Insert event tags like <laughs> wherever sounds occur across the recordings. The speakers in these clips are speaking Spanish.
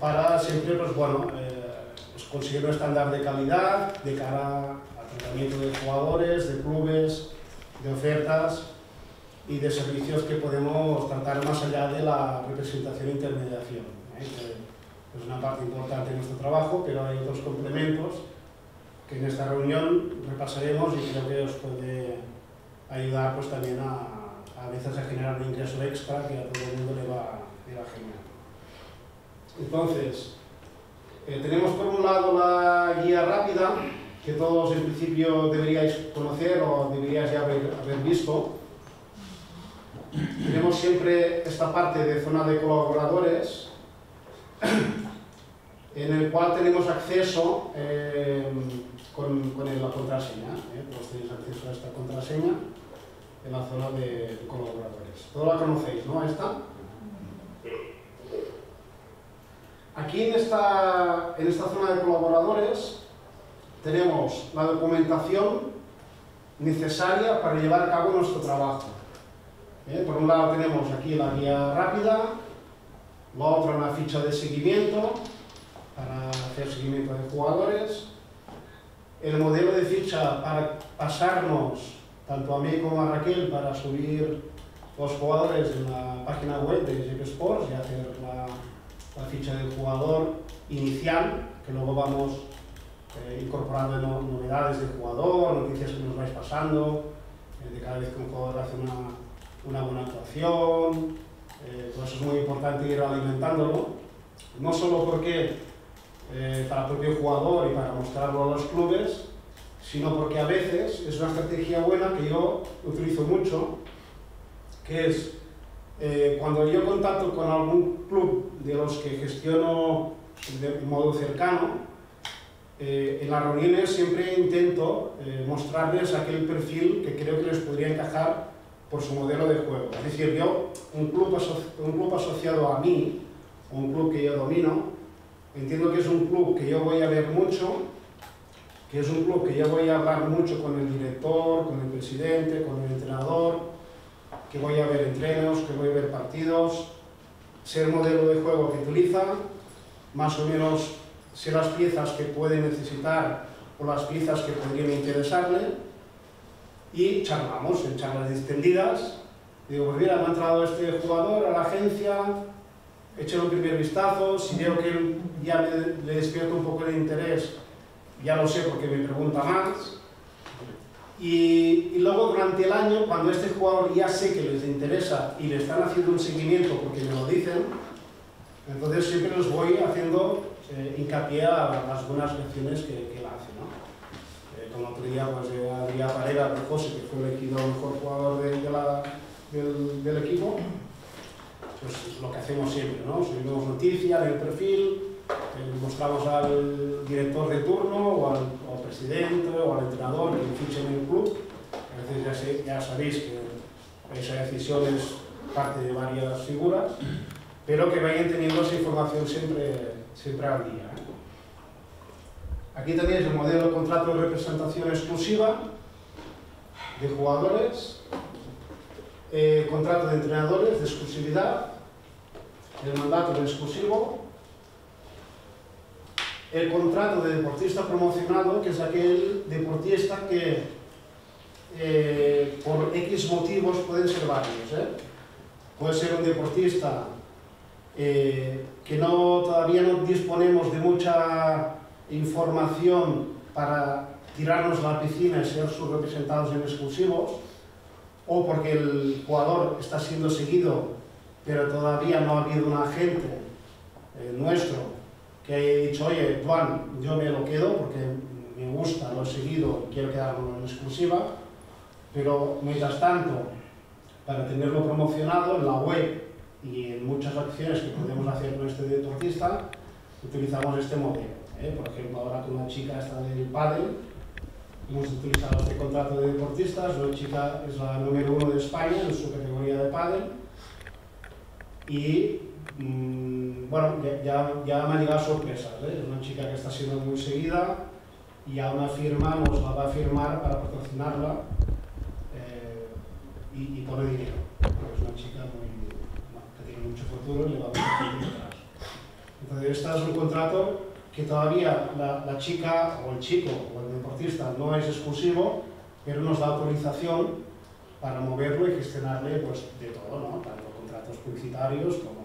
para siempre pues, bueno, eh, pues conseguir un estándar de calidad de cara al tratamiento de jugadores, de clubes, de ofertas y de servicios que podemos tratar más allá de la representación e intermediación. ¿eh? es una parte importante de nuestro trabajo, pero hay otros complementos que en esta reunión repasaremos y creo que os puede ayudar pues, también a, a veces a generar un ingreso extra que a todo el mundo le va, le va genial. Entonces, eh, tenemos por un lado la guía rápida, que todos en principio deberíais conocer o deberíais ya haber, visto. Tenemos siempre esta parte de zona de colaboradores, en el cual tenemos acceso eh, con, la contraseña. ¿eh? Tenéis acceso a esta contraseña en la zona de colaboradores. Todos la conocéis, ¿no? Esta. Aquí en esta, en esta zona de colaboradores tenemos la documentación necesaria para llevar a cabo nuestro trabajo. ¿Eh? Por un lado tenemos aquí la guía rápida, la otra una ficha de seguimiento para hacer seguimiento de jugadores, el modelo de ficha para pasarnos tanto a mí como a Raquel para subir los jugadores en la página web de JP Sports y hacer la, ficha del jugador inicial, que luego vamos eh, incorporando no, novedades del jugador, noticias que nos vais pasando, eh, de cada vez que un jugador hace una, una buena actuación, eh, pues es muy importante ir alimentándolo, no solo porque eh, para el propio jugador y para mostrarlo a los clubes, sino porque a veces es una estrategia buena que yo utilizo mucho, que es eh, cuando yo contacto con algún club de los que gestiono de modo cercano, eh, en las reuniones siempre intento eh, mostrarles aquel perfil que creo que les podría encajar por su modelo de juego. Es decir, yo, un club, un club asociado a mí, un club que yo domino, entiendo que es un club que yo voy a ver mucho, que es un club que yo voy a hablar mucho con el director, con el presidente, con el entrenador, que voy a ver entrenos, que voy a ver partidos, sé el modelo de juego que utiliza, más o menos sé las piezas que puede necesitar o las piezas que podrían interesarle, y charlamos en charlas distendidas. Digo, pues mira, me ha entrado este jugador a la agencia, eché un primer vistazo, si veo que ya le despierto un poco el interés, ya lo sé porque me pregunta más. Y, y, luego durante el año, cuando este jugador ya sé que les interesa y le están haciendo un seguimiento porque me lo dicen, entonces siempre los voy haciendo eh, hincapié a las buenas lecciones que, que hace. ¿no? como otro día, pues eh, Adrián Parera de José, que fue elegido el mejor jugador de, de la, del, del, equipo, pues es lo que hacemos siempre, ¿no? Subimos noticias el perfil, eh, mostramos al director de turno o al, o al, presidente o al entrenador que fiche en el club. A veces ya, sé, ya sabéis que esa decisión es parte de varias figuras, pero que vayan teniendo esa información siempre, siempre al día. ¿eh? Aquí tenéis el modelo de contrato de representación exclusiva de jugadores, eh, contrato de entrenadores de exclusividad, el mandato de exclusivo, el contrato de deportista promocionado, que es aquel deportista que eh, por X motivos pueden ser varios. ¿eh? Puede ser un deportista eh, que no, todavía no disponemos de mucha información para tirarnos a la piscina y ser sus representados en exclusivos, o porque el jugador está siendo seguido, pero todavía no ha habido un agente nuestro que he dicho, oye, Juan, yo me lo quedo porque me gusta, lo he seguido, quiero quedarlo en exclusiva, pero mientras tanto, para tenerlo promocionado en la web y en muchas acciones que podemos hacer con este deportista, utilizamos este modelo. ¿eh? Por ejemplo, ahora con una chica esta del pádel, hemos utilizado este contrato de deportistas, la chica es la número uno de España en su categoría de pádel, y Mm, bueno, ya, ya, me han llegado sorpresas. ¿eh? Es una chica que está siendo muy seguida y a una firma nos la va a firmar para patrocinarla eh, y, y pone dinero. es una chica muy, que tiene mucho futuro y le va a detrás. Entonces, este es un contrato que todavía la, la, chica o el chico o el deportista no es exclusivo, pero nos da autorización para moverlo y gestionarle pues, de todo, ¿no? tanto contratos publicitarios como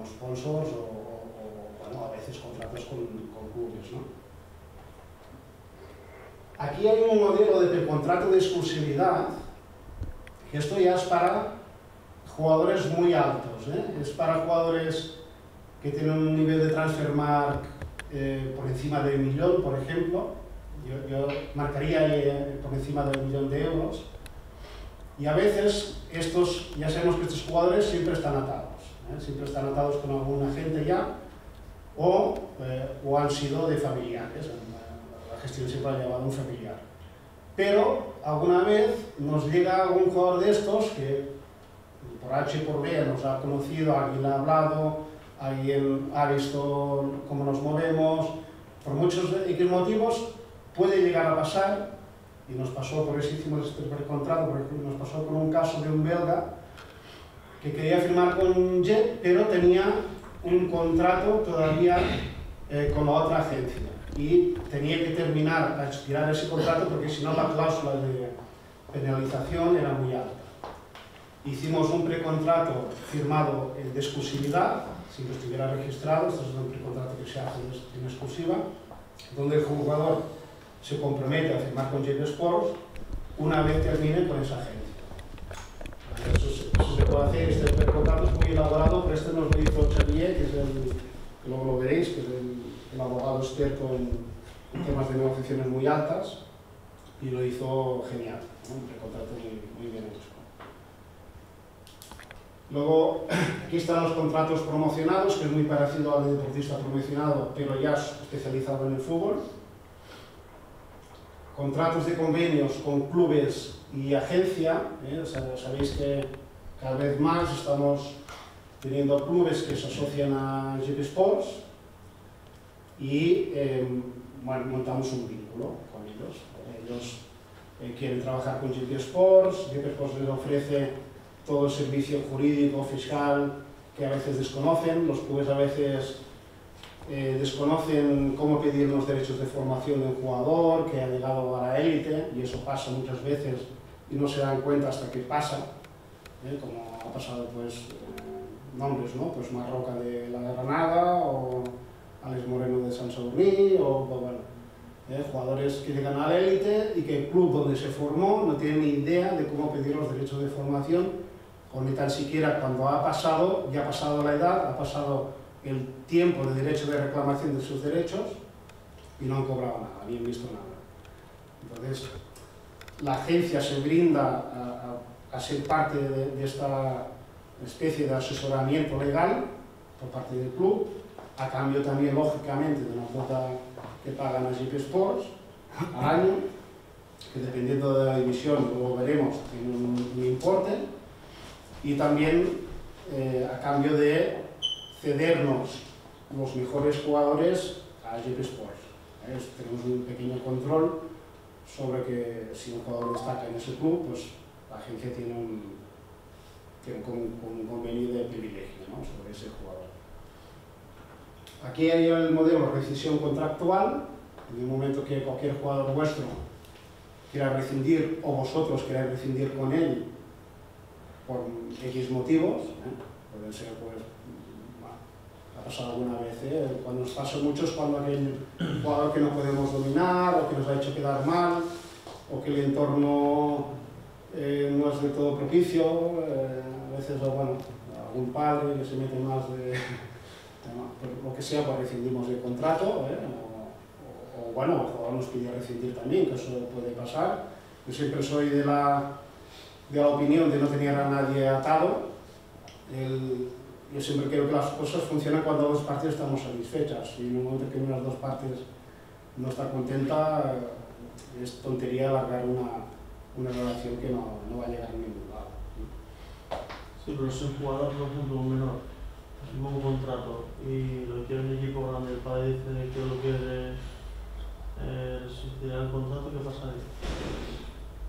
como sponsors o, o, bueno, a veces contratos con, con. ¿no? Aquí hay un modelo de contrato de exclusividad, que esto ya es para jugadores muy altos, ¿eh? es para jugadores que tienen un nivel de transfer mark eh, por encima del millón, por ejemplo, yo, yo marcaría eh, por encima del millón de euros, y a veces estos, ya sabemos que estos jugadores siempre están atados. ¿Eh? siempre están atados con algún agente ya, o, eh, o han sido de familiares, la gestión siempre ha llevado un familiar. Pero alguna vez nos llega algún jugador de estos que por H y por B nos ha conocido, alguien ha hablado, alguien ha visto cómo nos movemos, por muchos motivos puede llegar a pasar, y nos pasó, por eso hicimos este contrato, porque nos pasó con un caso de un belga que quería firmar con Jet, pero tenía un contrato todavía eh, con la otra agencia y tenía que terminar a expirar ese contrato porque si no la cláusula de penalización era muy alta. Hicimos un precontrato firmado de exclusividad, sin que estuviera registrado, esto es un precontrato que se hace en exclusiva, donde el jugador se compromete a firmar con Jet Sports una vez termine con esa agencia. Eso, se puede hacer, este contrato es muy elaborado, pero este nos lo hizo Xavier, que es el, luego lo veréis, que es el, abogado experto en, temas de negociaciones muy altas, y lo hizo genial, un contrato muy, muy bien hecho. Luego, <clears throat> aquí están los contratos promocionados, que es muy parecido al de deportista promocionado, pero ya especializado en el fútbol. Contratos de convenios con clubes y agencia, ¿eh? sabéis que cada vez más estamos teniendo clubes que se asocian a GP Sports y em, montamos un vínculo con ellos. Ellos eh, quieren trabajar con GP Sports, GP Sports les ofrece todo el servicio jurídico, fiscal que a veces desconocen, los clubes a veces eh, desconocen cómo pedir los derechos de formación de un jugador que ha llegado a la élite y eso pasa muchas veces y no se dan cuenta hasta que pasa, ¿eh? como ha pasado pues eh, nombres, ¿no? Pues Marroca de la Granada o Alex Moreno de San Sadurní o pues, bueno, ¿eh? jugadores que llegan a la élite y que el club donde se formó no tiene ni idea de cómo pedir los derechos de formación o ni tan siquiera cuando ha pasado, ya ha pasado la edad, ha pasado el tiempo de derecho de reclamación de sus derechos y no han cobrado nada, ni han visto nada. Entonces, la agencia se brinda a, ser parte de, esta especie de asesoramiento legal por parte del club, a cambio también, lógicamente, de una cuota que pagan a GP Sports al año, que dependiendo de la división, como veremos, tiene un, importe, y también eh, a cambio de cedernos los mejores jugadores a GP Sports. ¿eh? Tenemos un pequeño control sobre que si un jugador destaca en ese club, pues la agencia tiene un, tiene un, convenio de privilegio ¿no? sobre ese jugador. Aquí hay el modelo de rescisión contractual, en el momento que cualquier jugador vuestro quiera rescindir o vosotros queráis rescindir con él por X motivos, ¿eh? pueden ser pues, ha pasado alguna vez, ¿eh? cuando nos pasa mucho es cuando aquel jugador que no podemos dominar o que nos ha hecho quedar mal o que el entorno eh, no es de todo propicio, eh, a veces bueno, algún padre que se mete más de, <laughs> lo que sea, pues rescindimos el contrato, ¿eh? o, o, bueno, el jugador nos pide rescindir también, que eso puede pasar. Yo siempre soy de la, de la opinión de no tener a nadie atado. El, yo siempre creo que las cosas funcionan cuando dos partes estamos satisfechas y en el momento que una de las dos partes no está contenta, es tontería alargar una, una relación que no, no, va a llegar a ningún lado. Sí, pero si un jugador, por ejemplo, un menor, firma un contrato y lo quiere un equipo grande, el padre dice que lo quiere eh, suicidar el contrato, ¿qué pasa ahí?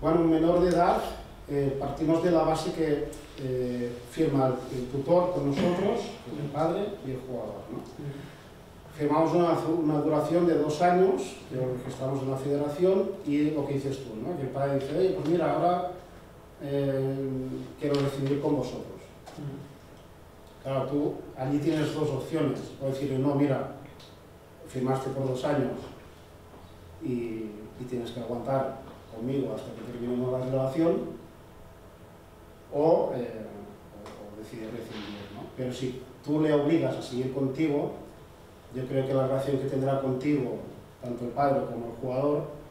Bueno, un menor de edad, eh, partimos de la base que eh, firma el, tutor con nosotros, el padre y el jugador. ¿no? Firmamos una, duración de dos años, que lo registramos en la federación, y lo que dices tú, ¿no? que el padre dice, oye, pues mira, ahora eh, quiero rescindir con vosotros. Claro, tú allí tienes dos opciones. Puedes decirle, no, mira, firmaste por dos años y, y tienes que aguantar conmigo hasta que terminemos la relación, o, eh, o, decide rescindir. ¿no? Pero si tú le obligas a seguir contigo, yo creo que la relación que tendrá contigo, tanto el padre como el jugador,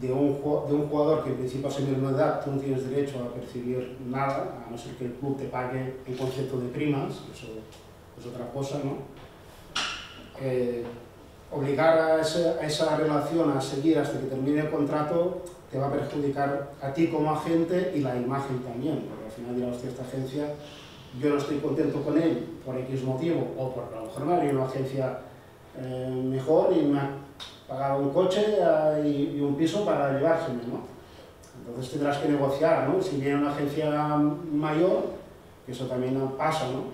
de un, de un jugador que en principio es menor edad, tú no tienes derecho a percibir nada, a no ser que el club te pague en concepto de primas, eso es otra cosa, ¿no? Eh, obligar a esa, a esa relación a seguir hasta que termine el contrato te va a perjudicar a ti como agente y la imagen también, porque al final dirá, hostia, esta agencia, yo no estoy contento con él por X motivo, o a lo mejor me ha una agencia eh, mejor y me ha pagado un coche uh, y, un piso para llevárseme, ¿no? Entonces tendrás que negociar, ¿no? Si viene una agencia mayor, que eso también pasa, ¿no?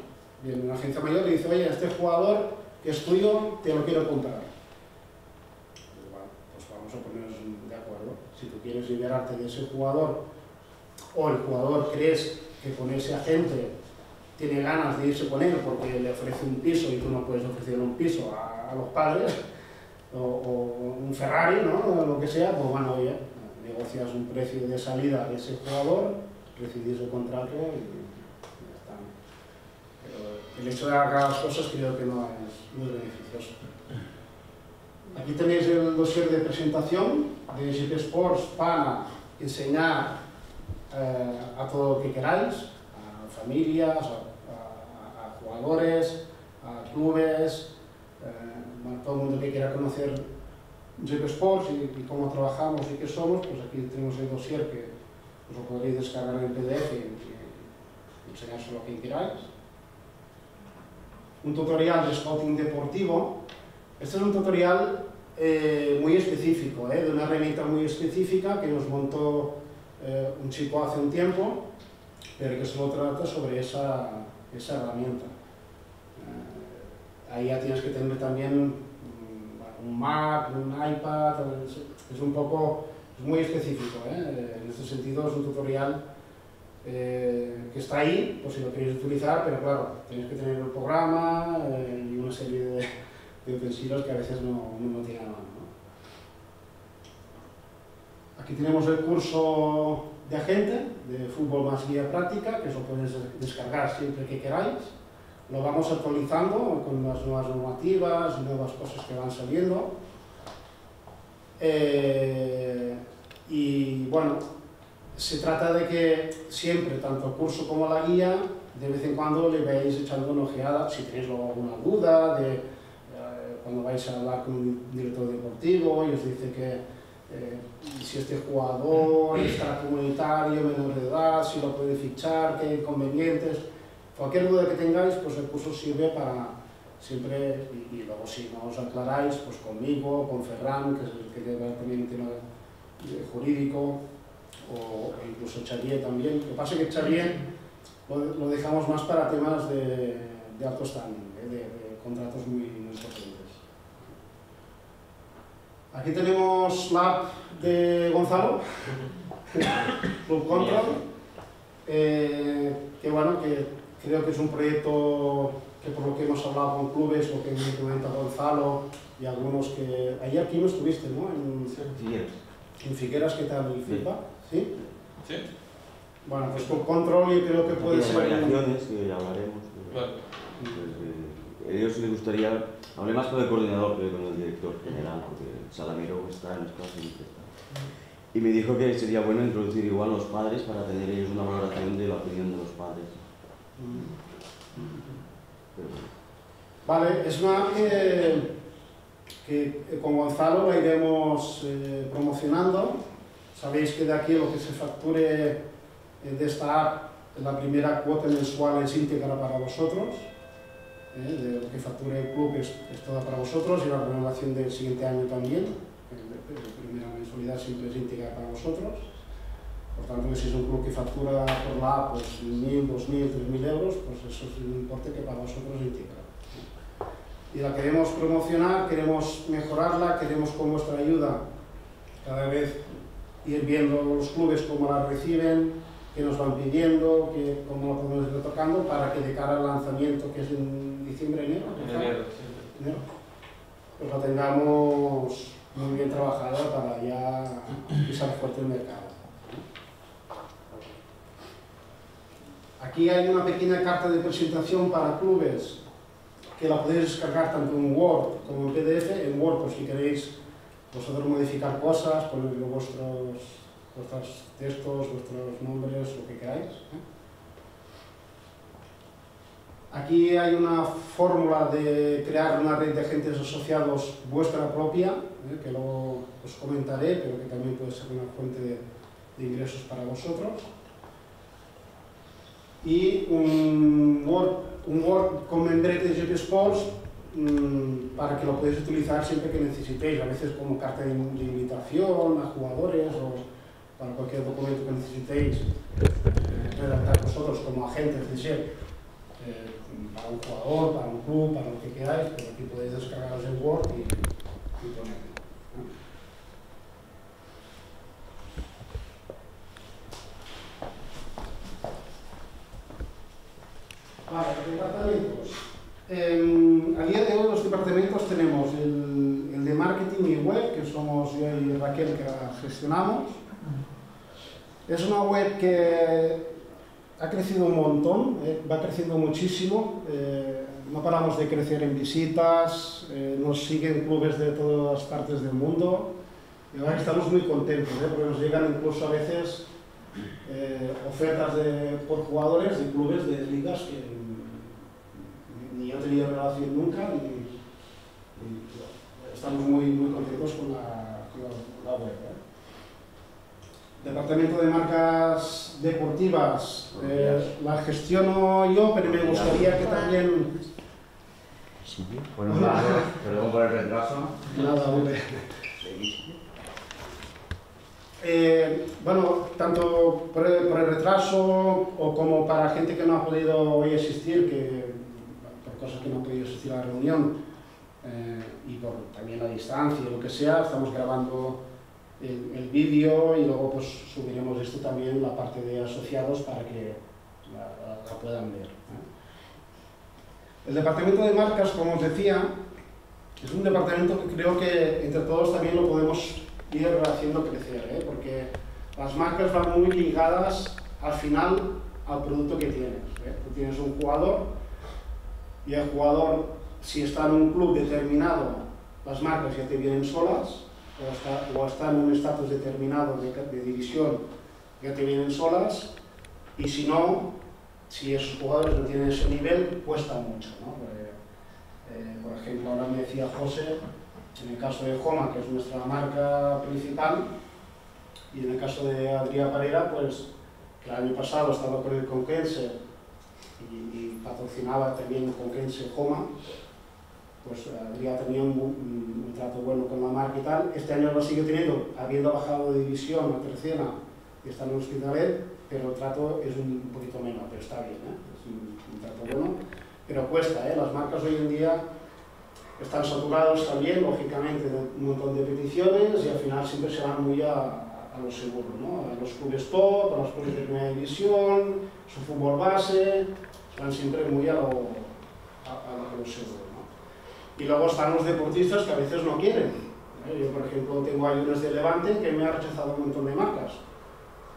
Viene una agencia mayor y dice, oye, este jugador que es tuyo, te lo quiero comprar. Bueno, pues vamos a ponernos de acuerdo. Si tú quieres liberarte de ese jugador, o el jugador crees que con ese agente tiene ganas de irse con él porque le ofrece un piso y tú no puedes ofrecerle un piso a, los padres, o, o, un Ferrari, ¿no? O lo que sea, pues bueno, oye, negocias un precio de salida de ese jugador, recibís el contrato y ya está. Pero el hecho de hacer las cosas creo que no es muy beneficioso. Aquí tenéis el dossier de presentación de GP Sports para enseñar eh, a todo lo que queráis, a familias, a, a, a jugadores, a clubes, eh, bueno, todo el mundo que quiera conocer GP Sports y, y, cómo trabajamos y qué somos, pues aquí tenemos el dossier que os lo podréis descargar en PDF y, y enseñárselo a quien queráis. Un tutorial de scouting deportivo. Este es un tutorial eh, muy específico, ¿eh? de una herramienta muy específica que nos montó eh, un chico hace un tiempo, pero que solo trata sobre esa, esa herramienta. ahí ya tienes que tener también un Mac, un iPad, es un poco, es muy específico, ¿eh? en este sentido es un tutorial eh, que está ahí, por si lo queréis utilizar, pero claro, tenéis que tener el programa eh, y una serie de, de, utensilios que a veces no, no, no tienen a mano. ¿no? Aquí tenemos el curso de agente, de fútbol más guía práctica, que eso podéis descargar siempre que queráis lo vamos actualizando con las nuevas normativas, nuevas cosas que van saliendo. Eh, y bueno, se trata de que siempre, tanto el curso como la guía, de vez en cuando le veáis echando una ojeada, si tenéis alguna duda, de, cuando vais a hablar con un director deportivo y os dice que eh, si este jugador es comunitario, menor de edad, si lo puede fichar, qué inconvenientes. Cualquier duda que tengáis, pues el curso sirve para siempre, y, luego si no os aclaráis, pues conmigo, con Ferran, que es el que lleva también el tema jurídico, o, incluso Xavier también. Lo que pasa es que Xavier lo, dejamos más para temas de, de alto standing, ¿eh? de, contratos muy, muy potentes. Aquí tenemos la app de Gonzalo, <laughs> Club Control, eh, que bueno, que creo que es un proyecto que por lo que hemos hablado con clubes, lo que me comenta Gonzalo y algunos que... Ayer aquí no estuviste, ¿no? En, Figueras. En Figueras, ¿qué tal el Sí. ¿Sí? Sí. Bueno, pues Club Control y creo que puede ser... variaciones que ya hablaremos. pero, Vale. pues, eh, a ellos les gustaría, hablé más con el coordinador que con el director general, porque Salamiro está en las clases y me dijo que sería bueno introducir igual los padres para tener ellos una valoración de la opinión de los padres. Pero, Vale, es una app que, que con Gonzalo la iremos eh, promocionando. Sabéis que de aquí lo que se facture eh, de esta app, la primera cuota mensual es íntegra para vosotros. Eh, de lo que facture el club es, es toda para vosotros y la renovación del siguiente año también. La primera mensualidad siempre es íntegra para vosotros. Por tanto, si es un club que factura por la app pues, 1.000, 2.000, 3.000 euros, pues eso es un importe que para vosotros es íntegra y la queremos promocionar, queremos mejorarla, queremos con vuestra ayuda cada vez ir viendo los clubes cómo la reciben, qué nos van pidiendo, qué, cómo la podemos ir retocando para que de cara al lanzamiento que es en diciembre, enero, En enero, sí. enero, pues la tengamos muy bien trabajada para ya pisar fuerte el mercado. Aquí hay una pequeña carta de presentación para clubes que la podéis descargar tanto en Word como en PDF. En Word, pues si queréis vosotros modificar cosas, ponerle vuestros, vuestros textos, vuestros nombres, lo que queráis. ¿eh? Aquí hay una fórmula de crear una red de agentes asociados vuestra propia, ¿eh? que luego os comentaré, pero que también puede ser una fuente de, ingresos para vosotros. Y un Word, un Word con membrete de GP Sports mm, para que lo podáis utilizar siempre que necesitéis, a veces como carta de, de invitación a jugadores o para cualquier documento que necesitéis eh, redactar vosotros como agentes de SEP eh, para un jugador, para un club, para lo que queráis, pero aquí podéis descargaros en Word y, y ponerlo. Vale, departamentos. Eh, a día de hoy los departamentos tenemos el, el de marketing y web, que somos yo y Raquel que gestionamos. Es una web que ha crecido un montón, eh, va creciendo muchísimo. eh, no paramos de crecer en visitas, eh, nos siguen clubes de todas partes del mundo. Y estamos muy contentos, porque nos llegan incluso a veces ofertas de, por jugadores de clubes de ligas que ni, yo tenido relación nunca y, estamos muy, muy contentos con la web. Departamento de marcas deportivas, eh, la gestiono yo, pero me gustaría que también... Bueno, nada, perdón por el retraso. Nada, hombre. Eh, bueno, tanto por el, por el retraso o como para gente que no ha podido hoy asistir, que por cosas que no ha podido asistir a la reunión eh, y por también la distancia o lo que sea, estamos grabando el, el vídeo y luego pues subiremos esto también la parte de asociados para que la, la- puedan ver. El departamento de marcas, como os decía, es un departamento que creo que entre todos también lo podemos ir haciendo crecer, ¿eh? porque las marcas van muy ligadas al final al producto que tienes. ¿eh? Tú tienes un jugador y el jugador, si está en un club determinado, las marcas ya te vienen solas, o está, o está en un estatus determinado de, división, ya te vienen solas, y si no, si esos jugadores no tienen ese nivel, cuesta mucho. ¿no? Porque, eh, por ejemplo, ahora me decía José En el caso de Joma, que es nuestra marca principal, y en el caso de Adrià Parera, pues que el año pasado estaba con el Conquense y, y patrocinaba también el Conquense Joma, pues Adrià tenía un, un- trato bueno con la marca y tal. Este año lo sigue teniendo, habiendo bajado de división a tercera y está en el Hospitalet, pero el trato es un, poquito menos, pero está bien, ¿eh? es un, trato bueno. Pero cuesta, ¿eh? las marcas hoy en día están saturados también, lógicamente, de un montón de peticiones y al final siempre se van muy a, a lo seguro, ¿no? A los clubes top, a los clubes de primera división, su fútbol base, se van siempre muy a lo, a, a lo seguro. Y luego están los deportistas que a veces no quieren. ¿eh? Yo, por ejemplo, tengo a Yunes de Levante que me ha rechazado un montón de marcas.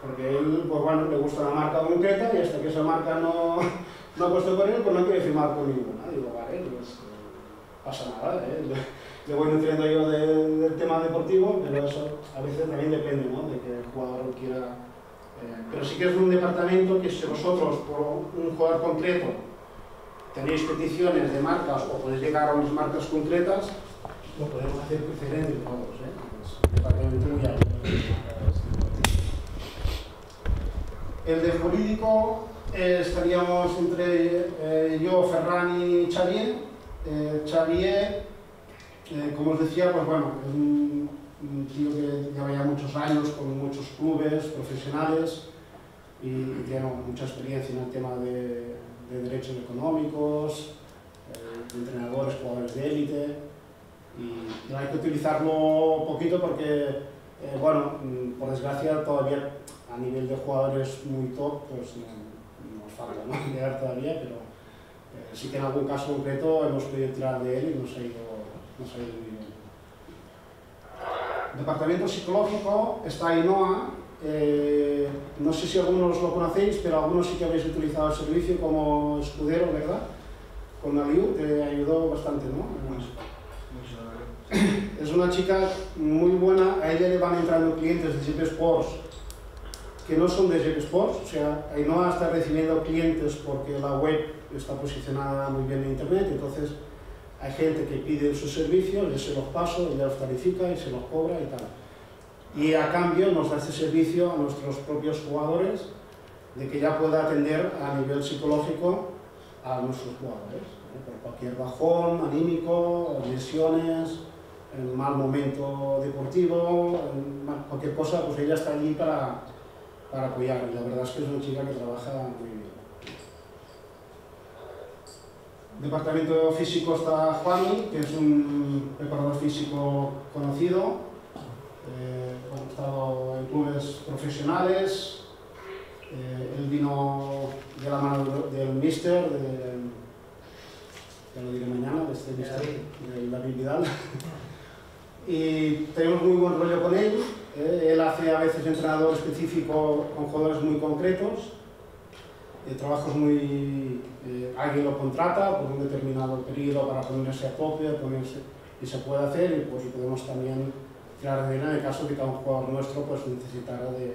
Porque él, pues bueno, le gusta la marca concreta y hasta que esa marca no, <laughs> no ha puesto con él, pues no quiere firmar con ninguna. Digo, vale, pues eh, pasa nada, ¿eh? <laughs> Le, voy nutriendo yo de- del tema deportivo, pero eso a veces también depende, ¿no? De que el jugador quiera... eh, pero sí que es un departamento que si vosotros, por un jugador concreto, tenéis peticiones de marcas o podéis llegar a unas marcas concretas, lo podemos hacer crecer entre todos, ¿eh? El de jurídico eh, estaríamos entre eh, yo, Ferran y Xavier. Eh, Xavier, como os decía, pues bueno, es un, un tío que lleva ya muchos años con muchos clubes profesionales y, y tiene mucha experiencia en el tema de, de derechos económicos, eh, de entrenadores, jugadores de élite. Y, hay que utilizarlo poquito porque, eh, bueno, mm, por desgracia todavía a nivel de jugadores muy top, pues no- nos falta ¿no? <laughs> llegar todavía, pero eh, sí que en algún caso concreto hemos podido tirar de él y nos ha ido, nos ha ido muy bien. Departamento psicológico está Ainhoa, eh, no sé si algunos lo conocéis, pero algunos sí que habéis utilizado el servicio como escudero, ¿verdad? Con Aliu te ayudó bastante, ¿no? Es una chica muy buena, a ella le van entrando clientes de GP Sports que no son de GP Sports, o sea, Ainhoa está recibiendo clientes porque la web está posicionada muy bien en internet, entonces hay gente que pide sus servicios, yo se los paso, ella los tarifica y se los cobra y tal. Y a cambio nos da este servicio a nuestros propios jugadores de que ya pueda atender a nivel psicológico a nuestros jugadores, ¿eh? por cualquier bajón anímico, lesiones, en mal momento deportivo, en cualquier cosa, pues ella está allí para, para apoyar. Y la verdad es que es una chica que trabaja muy bien. Departamento físico está Juani, que es un preparador físico conocido. Eh, estado en clubes profesionales. Eh, él vino de la mano del- Mister, de, ya lo diré mañana, de este Mister, de David Vidal. y tenemos muy buen rollo con él. eh, él hace a veces entrenador específico con jugadores muy concretos, eh, trabajos muy... eh, alguien lo contrata por un determinado periodo para ponerse a tope, ponerse, y se puede hacer y pues y podemos también él en el caso de que un jugador nuestro pues necesitara de,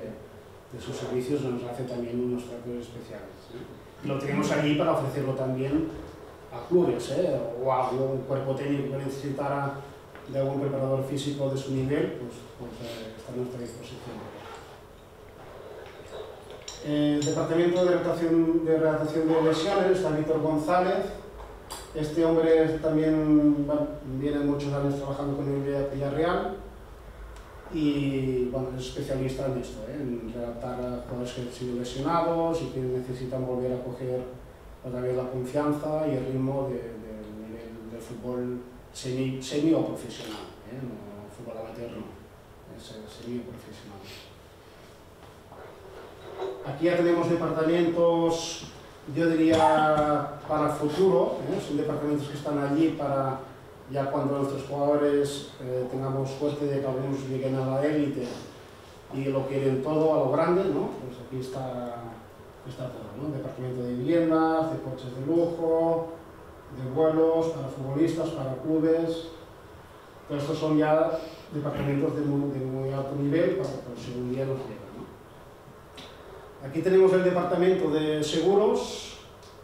de sus servicios, nos hace también unos tratos especiales. ¿eh? Lo tenemos allí para ofrecerlo también a clubes ¿eh? o a algún cuerpo técnico que necesitara de algún preparador físico de su nivel, pues, pues eh, está a nuestra disposición. El Departamento de Redactación de, de Lesiones está Víctor González. Este hombre también bueno, viene muchos años trabajando con el Villa- Villarreal y bueno, es especialista en esto, ¿eh? en redactar a jugadores que han sido lesionados y que necesitan volver a coger otra vez la confianza y el ritmo de- del nivel del fútbol semi, semi o profesional, ¿eh? no fútbol amateur no, es semi o profesional. Aquí ya tenemos departamentos, yo diría, para futuro, ¿eh? son departamentos que están allí para ya cuando nuestros jugadores eh, tengamos suerte de que algunos lleguen a la élite y lo quieren todo a lo grande, ¿no? Pues aquí está, está todo, ¿no? Departamento de viviendas, de coches de lujo, de vuelos, para futbolistas, para clubes. Estos son ya departamentos de muy, alto nivel para que día nos ¿no? Aquí tenemos el departamento de seguros,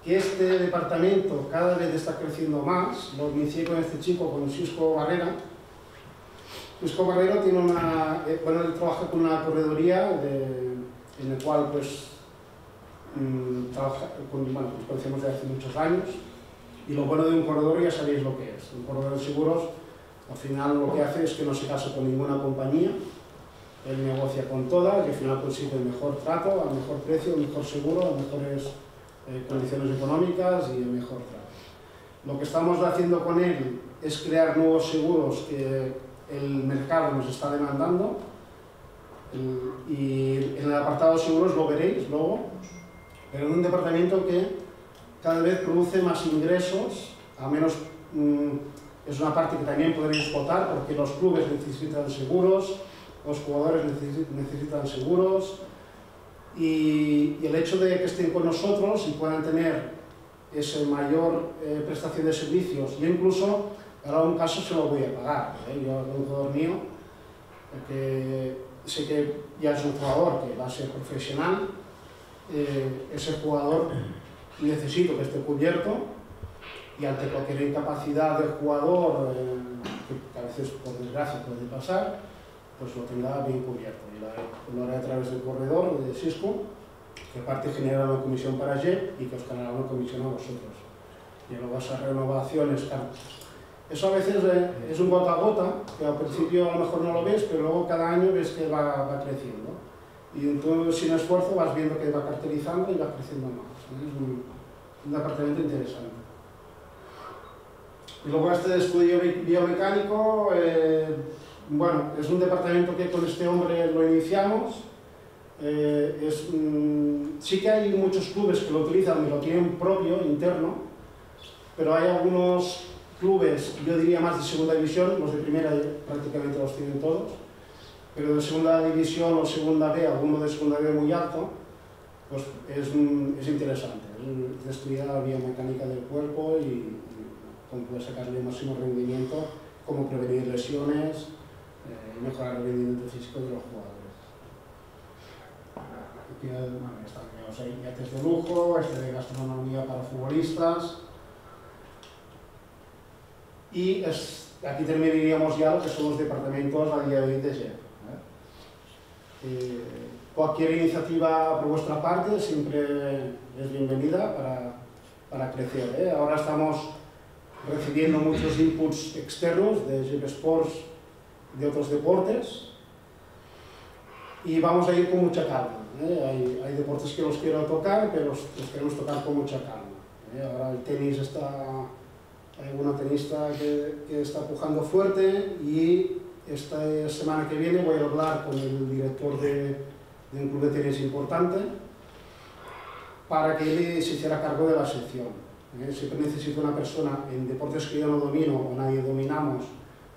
que este departamento cada vez está creciendo más. Lo inicié con este chico, con Cisco Barrera, Isco Barrero tiene una, eh, bueno, él trabaja con una corredoría de- en el cual pues mm, trabaja con, bueno, nos conocemos desde hace muchos años y lo bueno de un corredor ya sabéis lo que es. Un corredor de seguros al final lo que hace es que no se casa con ninguna compañía, él negocia con todas y al final consigue el mejor trato, al mejor precio, el mejor seguro, las mejores eh, condiciones económicas y mejor trato. Lo que estamos haciendo con él es crear nuevos seguros que el mercado nos está demandando y en el apartado de seguros lo veréis luego, pero en un departamento que cada vez produce más ingresos, a menos mm, es una parte que también podréis explotar porque los clubes necesitan seguros, los jugadores necesi- necesitan seguros y, y el hecho de que estén con nosotros y puedan tener esa mayor eh, prestación de servicios, yo incluso, ahora un caso se lo voy a pagar, ¿eh? yo un jugador mío, que sé que ya es un jugador que va a ser profesional, eh, ese jugador necesito que esté cubierto y ante cualquier incapacidad del jugador, eh, que a veces por desgracia puede pasar, pues lo tenga bien cubierto. Y lo haré, a través del corredor de Cisco, que aparte genera una comisión para JEP y que os generará una comisión a vosotros. Y luego esas renovaciones, claro, eso a veces eh, es un gota a gota, que al principio a lo mejor no lo ves, pero luego cada año ves que va, creciendo. Y tú sin esfuerzo vas viendo que va cartelizando y va creciendo más. ¿eh? Es un, un interesante. Y luego este estudio bi- biomecánico, eh, bueno, es un departamento que con este hombre lo iniciamos. Eh, es, mm, sí que hay muchos clubes que lo utilizan y lo tienen propio, interno, pero hay algunos clubes, yo diría más de segunda división, los de primera prácticamente los tienen todos, pero de segunda división o segunda B, alguno de segunda B muy alto, pues es, mm, es interesante. Es estudiar biomecánica del cuerpo y, y cómo puede sacarle el máximo rendimiento, cómo prevenir lesiones mejorar el rendimiento físico de los jugadores. Aquí, bueno, están los de lujo, este de gastronomía para futbolistas. Y es- aquí terminaríamos ya lo que son los departamentos a día de hoy de JEP. ¿eh? Eh, cualquier iniciativa por vuestra parte siempre es bienvenida para, para crecer. ¿eh? Ahora estamos recibiendo muchos inputs externos de JEP Sports, de otros deportes, y vamos a ir con mucha calma. ¿eh? Hay, hay deportes que los quiero tocar, pero los, los queremos tocar con mucha calma. ¿eh? Ahora el tenis está, hay una tenista que, está pujando fuerte y esta semana que viene voy a hablar con el director de, de un club de tenis importante para que él se hiciera cargo de la sección. ¿eh? Siempre necesito una persona en deportes que yo no domino o nadie dominamos,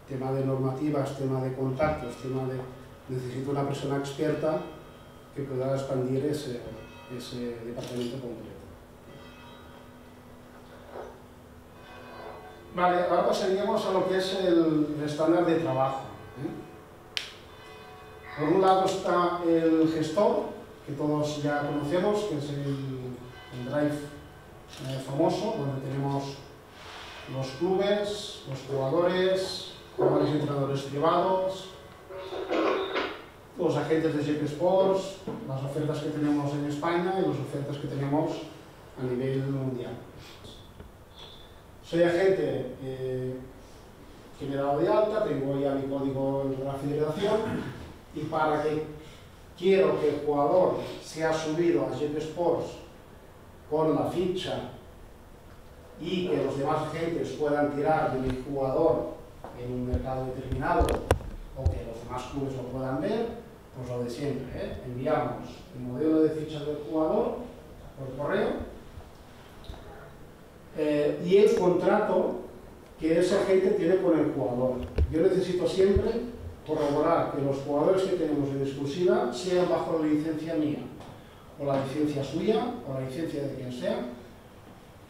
tema de normativas, tema de contactos, tema de... Necesito una persona experta que pueda expandir ese, departamento concreto. Vale, ahora pasaríamos a lo que es el, estándar de trabajo. ¿eh? Por un lado está el gestor, que todos ya conocemos, que es el, el Drive eh, famoso, donde tenemos los clubes, los jugadores, y entrenadores privados, los agentes de JP Sports, las ofertas que tenemos en España y las ofertas que tenemos a nivel mundial. Soy agente eh, de alta, tengo ya mi código de la federación y para que quiero que el jugador sea subido a JP Sports con la ficha y que los demás agentes puedan tirar de mi jugador en un mercado determinado o que los demás clubes lo puedan ver, pues lo de siempre, ¿eh? enviamos el modelo de fichas del jugador por correo eh, y el contrato que ese agente tiene con el jugador. Yo necesito siempre corroborar que los jugadores que tenemos en exclusiva sean bajo la licencia mía, o la licencia suya, o la licencia de quien sea.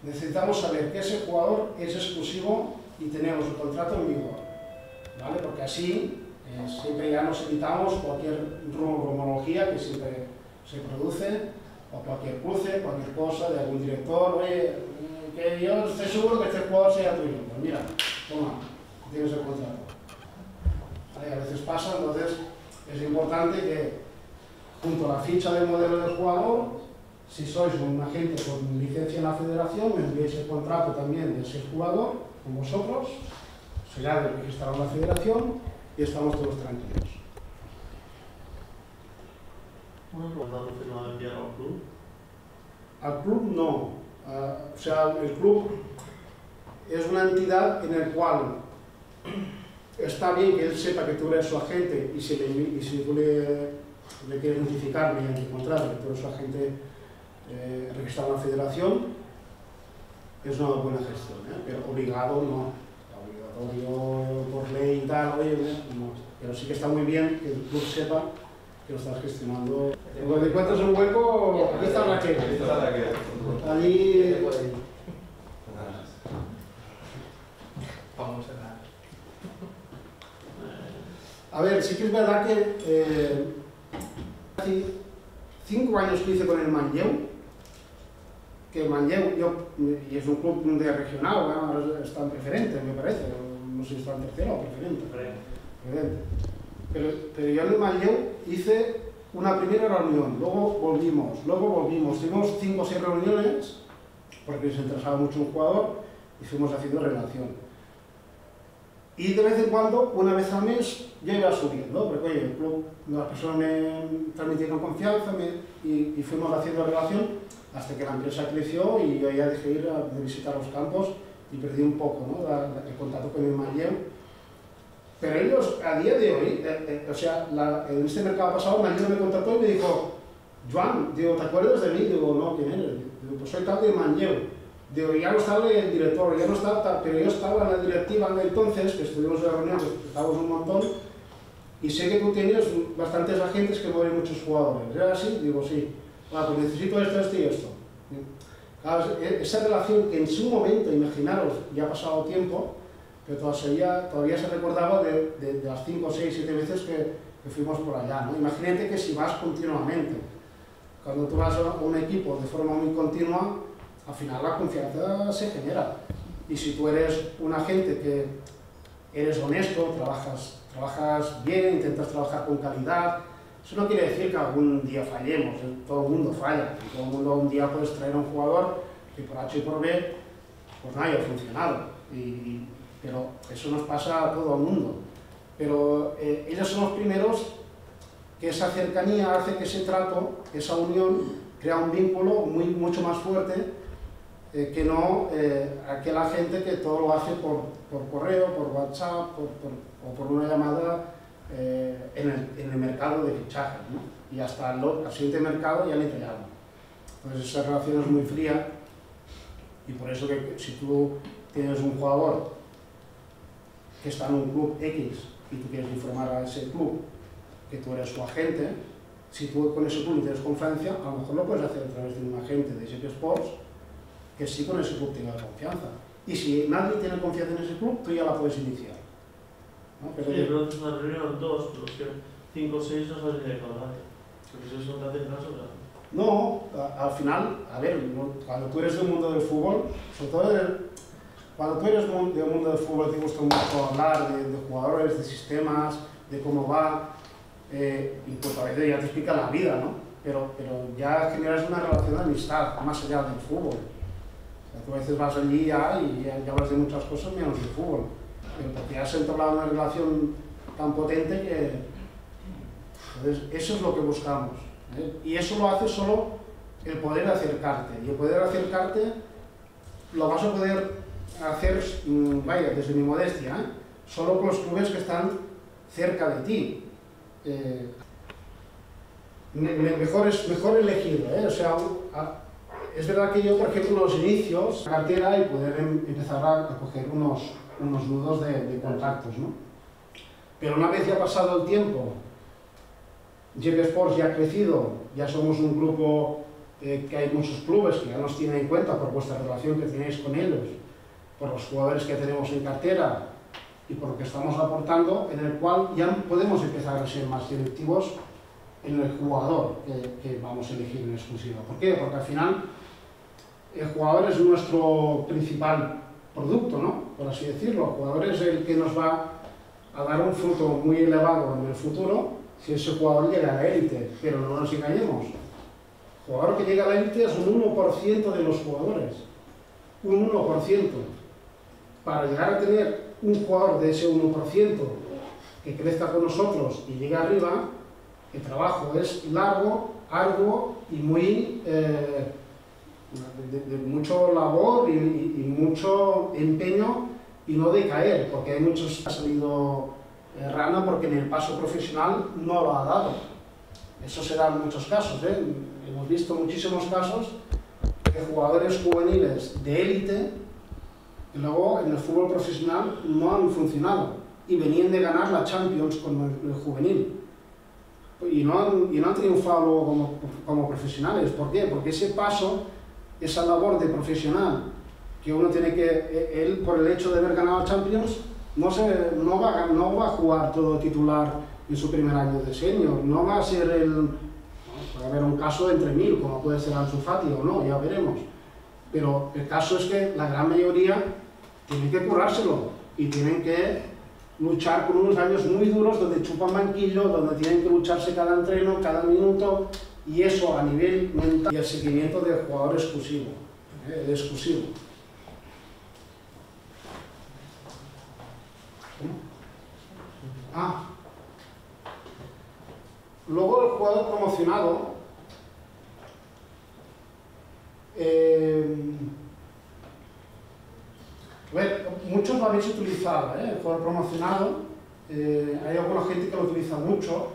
Necesitamos saber que ese jugador es exclusivo y tenemos el contrato en vigor, ¿vale? Porque así eh, siempre ya nos evitamos cualquier rumorología que siempre se produce, o cualquier cruce, cualquier cosa de algún director, oye, que yo estoy seguro que este jugador sea tuyo. Pues mira, toma, tienes el contrato. ¿vale? A veces pasa, entonces es importante que junto a la ficha de modelo del jugador, si sois un agente con licencia en la federación, me enviéis el contrato también de ese jugador con vosotros, será de registrado en la federación y estamos todos tranquilos. Al club. Al club no. O sea, el club es una entidad en la cual está bien que él sepa que tú eres su agente y si, le, y si tú le, le quieres notificar mediante contrato que tú eres su agente eh, registrado en la federación, es una buena gestión, ¿eh? pero obligado no. Obligatorio por ley y tal, oye, no. Pero sí que está muy bien que el club sepa que lo estás gestionando. Cuando encuentras un hueco, aquí está Raquel. Allí Vamos a A ver, sí que es verdad que eh, hace cinco años que hice con el Manlleu, que Manlleu, yo, y es un club de regional. Ahora está en preferente, me parece, no sé si está en tercera o preferente. preferente. Pero, pero yo en el Manlleu hice una primera reunión, luego volvimos, luego volvimos, tuvimos cinco o seis reuniones, porque nos interesaba mucho un jugador, y fuimos haciendo relación. Y de vez en cuando, una vez al mes, ya iba subiendo, porque oye, el club, las personas me transmitieron confianza me- y, y fuimos haciendo relación hasta que la empresa creció y yo ya dejé ir a de visitar los campos y perdí un poco ¿no? la- la- el contacto con el Manlleu. Pero ellos, a día de hoy, eh, eh, o sea, la- en este mercado pasado, Manlleu me contactó y me dijo, Joan, digo, ¿te acuerdas de mí? Digo, no, ¿quién eres? Digo, pues soy tal de Manlleu. Digo, ya no estaba el director, ya no estaba, pero yo estaba en la directiva de entonces, que estuvimos en la reunión, que estábamos un montón, y sé que tú tienes bastantes agentes que mueven muchos jugadores. ¿Era así? Digo, sí. Bueno, pues necesito esto, esto y esto. Claro, esa relación que en su momento, imaginaros, ya ha pasado tiempo, pero todavía, todavía se recordaba de, de- de las 5, 6, 7 veces que, que fuimos por allá. ¿no? Imagínate que si vas continuamente, cuando tú vas a un equipo de forma muy continua, al final la confianza se genera. Y si tú eres un agente que eres honesto, trabajas, trabajas bien, intentas trabajar con calidad, eso no quiere decir que algún día fallemos, ¿eh? todo el mundo falla, todo el mundo un día puedes traer a un jugador que por H y por B pues no haya funcionado, y, y- pero eso nos pasa a todo el mundo. Pero eh, ellos son los primeros que esa cercanía hace que ese trato, esa unión, crea un vínculo muy, mucho más fuerte eh, que no eh, aquella gente que todo lo hace por, por correo, por WhatsApp por- por- o por una llamada eh, en, el, en el mercado de fichajes. ¿no? Y hasta el, al siguiente mercado ya ni te llaman. Entonces esa relación es muy fría y por eso que si tú tienes un jugador que está en un club X y tú quieres informar a ese club que tú eres su agente, si tú con ese club tienes confianza, a lo mejor lo puedes hacer a través de un agente de SG Sports que sí con ese club tenga confianza. Y si nadie tiene confianza en ese club, tú ya la puedes iniciar. ¿no? Pero Sí, pero haces una reunión, dos, pero es que cinco o seis no sabes ni de hablar. Porque si eso no te hacen caso. No, al final, a ver, cuando tú eres del mundo del fútbol, sobre todo del- cuando tú eres del mundo del fútbol te gusta mucho hablar de, de jugadores, de sistemas, de cómo va, eh, y pues a veces ya te explica la vida, ¿no? Pero, pero ya generas una relación de amistad más allá del fútbol. A veces vas allí ya y ya, ya hablas de muchas cosas menos de fútbol. Porque has entablado una relación tan potente que... Entonces, eso es lo que buscamos. ¿eh? Y eso lo hace solo el poder acercarte. Y el poder acercarte lo vas a poder hacer, mm, vaya, desde mi modestia, ¿eh? solo con los clubes que están cerca de ti. Eh, me- me- mejor, es, mejor elegido, ¿eh? o sea, a- es verdad que yo, por ejemplo, los inicios, la cartera y poder em- empezar a, coger unos, unos nudos de, de contactos, ¿no? Pero una vez ya pasado el tiempo, JP Sports ya ha crecido, ya somos un grupo eh, que hay muchos clubes que ya nos tienen en cuenta por vuestra relación que tenéis con ellos, por los jugadores que tenemos en cartera y por lo que estamos aportando, en el cual ya podemos empezar a ser más selectivos en el jugador que, que vamos a elegir en exclusiva. ¿Por qué? Porque al final el jugador es nuestro principal producto, ¿no? Por así decirlo. El jugador es el que nos va a dar un fruto muy elevado en el futuro si ese jugador llega a la élite, pero no nos engañemos. El jugador que llega a la élite es un 1% de los jugadores. Un 1%. Para llegar a tener un jugador de ese 1% que crezca con nosotros y llegue arriba, el trabajo es largo, arduo y muy eh, de, de, mucho labor y, y, y, mucho empeño y no de caer, porque hay muchos que han salido eh, rana porque en el paso profesional no lo ha dado. Eso se da en muchos casos, ¿eh? hemos visto muchísimos casos de jugadores juveniles de élite que luego en el fútbol profesional no han funcionado y venían de ganar la Champions con el, el juvenil y no han, y no han triunfado como, como profesionales. ¿Por qué? Porque ese paso, esa labor de profesional que uno tiene que, e, él por el hecho de haber ganado Champions, no, se, no, va, no va a jugar todo titular en su primer año de senior, no va a ser el, puede haber un caso entre mil, como puede ser Ansu Fati o no, ya veremos. Pero el caso es que la gran mayoría tienen que currárselo y tienen que luchar con unos años muy duros donde chupan banquillo, donde tienen que lucharse cada entreno, cada minuto, y eso a nivel mental y el seguimiento del jugador exclusivo, ¿eh? el exclusivo. Ah. Luego el jugador promocionado eh, ver, muchos lo habéis utilizado, ¿eh? el jugador promocionado, eh, hay alguna gente que lo utiliza mucho,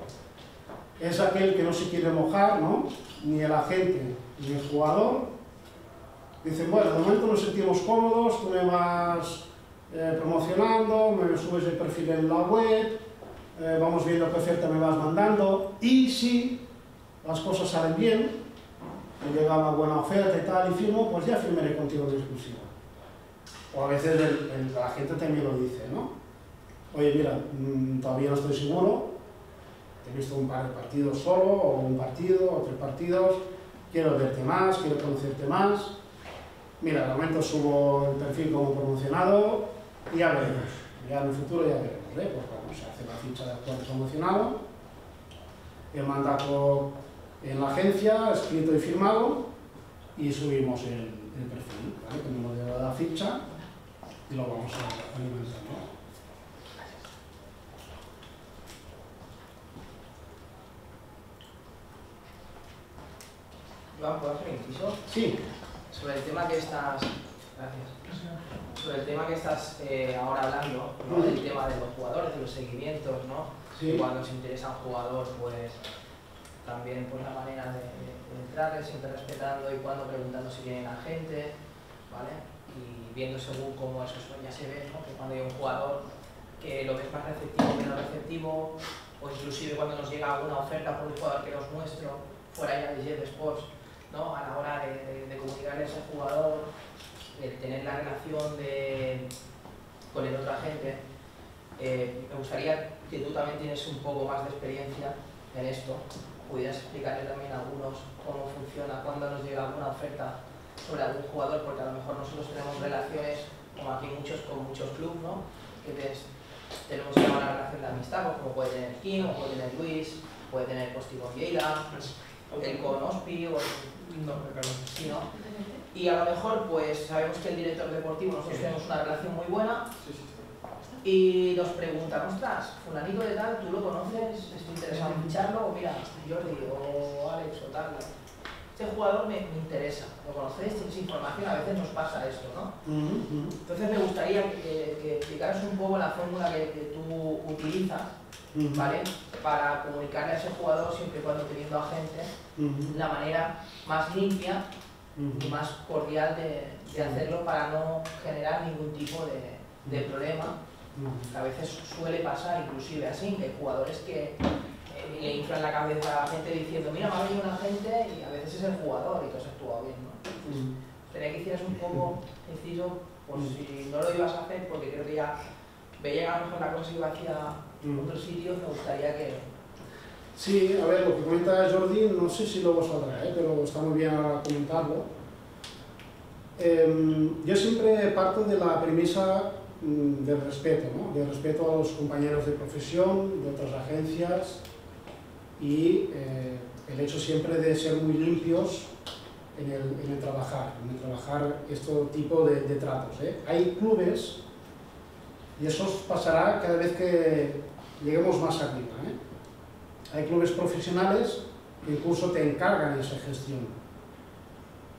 es aquel que no se quiere mojar, ¿no? ni el agente ni el jugador. Dicen, bueno, de momento nos sentimos cómodos, tú me vas eh, promocionando, me subes el perfil en la web, eh, vamos viendo qué oferta me vas mandando, y si las cosas salen bien, me llega una buena oferta y tal, y firmo, pues ya firmaré contigo de exclusiva. O a veces la gente también lo dice, ¿no? Oye, mira, mmm, todavía no estoy seguro, he visto un par de partidos solo, o un partido, o tres partidos, quiero verte más, quiero conocerte más. Mira, de momento subo el perfil como promocionado y ya veremos. Ya en el futuro ya veremos, ¿eh? Pues vamos a hacer la ficha de actual promocionado, el mandato en la agencia, escrito y firmado, y subimos el, perfil, ¿vale? Modelo de la ficha y lo vamos a alimentar. Iván, ¿puedo hacer un inciso? Sí. Sobre el tema que estás... Gracias. Sobre el tema que estás eh, ahora hablando, ¿no? del tema de los jugadores, de los seguimientos, ¿no? Sí. Cuando se interesa un jugador, pues también pues, la manera de, de, entrarle, siempre respetando y cuando preguntando si tienen agente, ¿vale? Y viendo según cómo eso ya se ve, ¿no? Que cuando hay un jugador que lo ves más receptivo, menos receptivo, o inclusive cuando nos llega alguna oferta por un jugador que no es nuestro, fuera ya de Jet Sports, ¿no? a la hora de, de, de comunicarle a ese jugador, el tener la relación de, con el otro agente. Eh, me gustaría que tú también tienes un poco más de experiencia en esto, pudieras explicarle también a algunos cómo funciona, cuándo nos llega alguna oferta sobre algún jugador, porque a lo mejor nosotros tenemos relaciones, como aquí muchos, con muchos clubes, ¿no? que tenemos una relación de amistad, pues como puede tener Kim, puede tener Luis, puede tener Postigo Vieira, el con Ospi, o el, no, sí, ¿no? Y a lo mejor, pues sabemos que el director deportivo, nosotros tenemos una relación muy buena, y nos preguntan, ostras, fulanito de tal, ¿tú lo conoces? ¿Estoy interesado en ficharlo? O mira, Jordi, o Alex, o tal. Este jugador me, me interesa, ¿lo conocéis? ¿Tienes información? A veces nos pasa esto, ¿no? Entonces me gustaría que, que explicaras un poco la fórmula que, que tú utilizas. ¿vale? Para comunicarle a ese jugador, siempre y cuando teniendo agente, uh -huh. la manera más limpia y más cordial de, de, hacerlo para no generar ningún tipo de, de problema. Que a veces suele pasar, inclusive así, que hay jugadores que eh, le inflan la cabeza a la gente diciendo, mira, me ha venido una gente y a veces es el jugador y todo se actúa bien, ¿no? Entonces, tenía que hicieras un poco inciso, por si no lo ibas a hacer, porque creo que ya veía que a lo mejor la cosa iba hacia otro sitio, me gustaría que... Sí, a ver, lo que comenta Jordi, no sé si lo vosotras, ¿eh? pero está muy bien comentarlo. Eh, yo siempre parto de la premisa mm, del respeto, ¿no? del respeto a los compañeros de profesión, de otras agencias y eh, el hecho siempre de ser muy limpios en el, en el trabajar, en el trabajar este tipo de, de tratos. ¿eh? Hay clubes, y eso pasará cada vez que lleguemos más arriba, ¿eh? hay clubes profesionales que incluso te encargan esa gestión.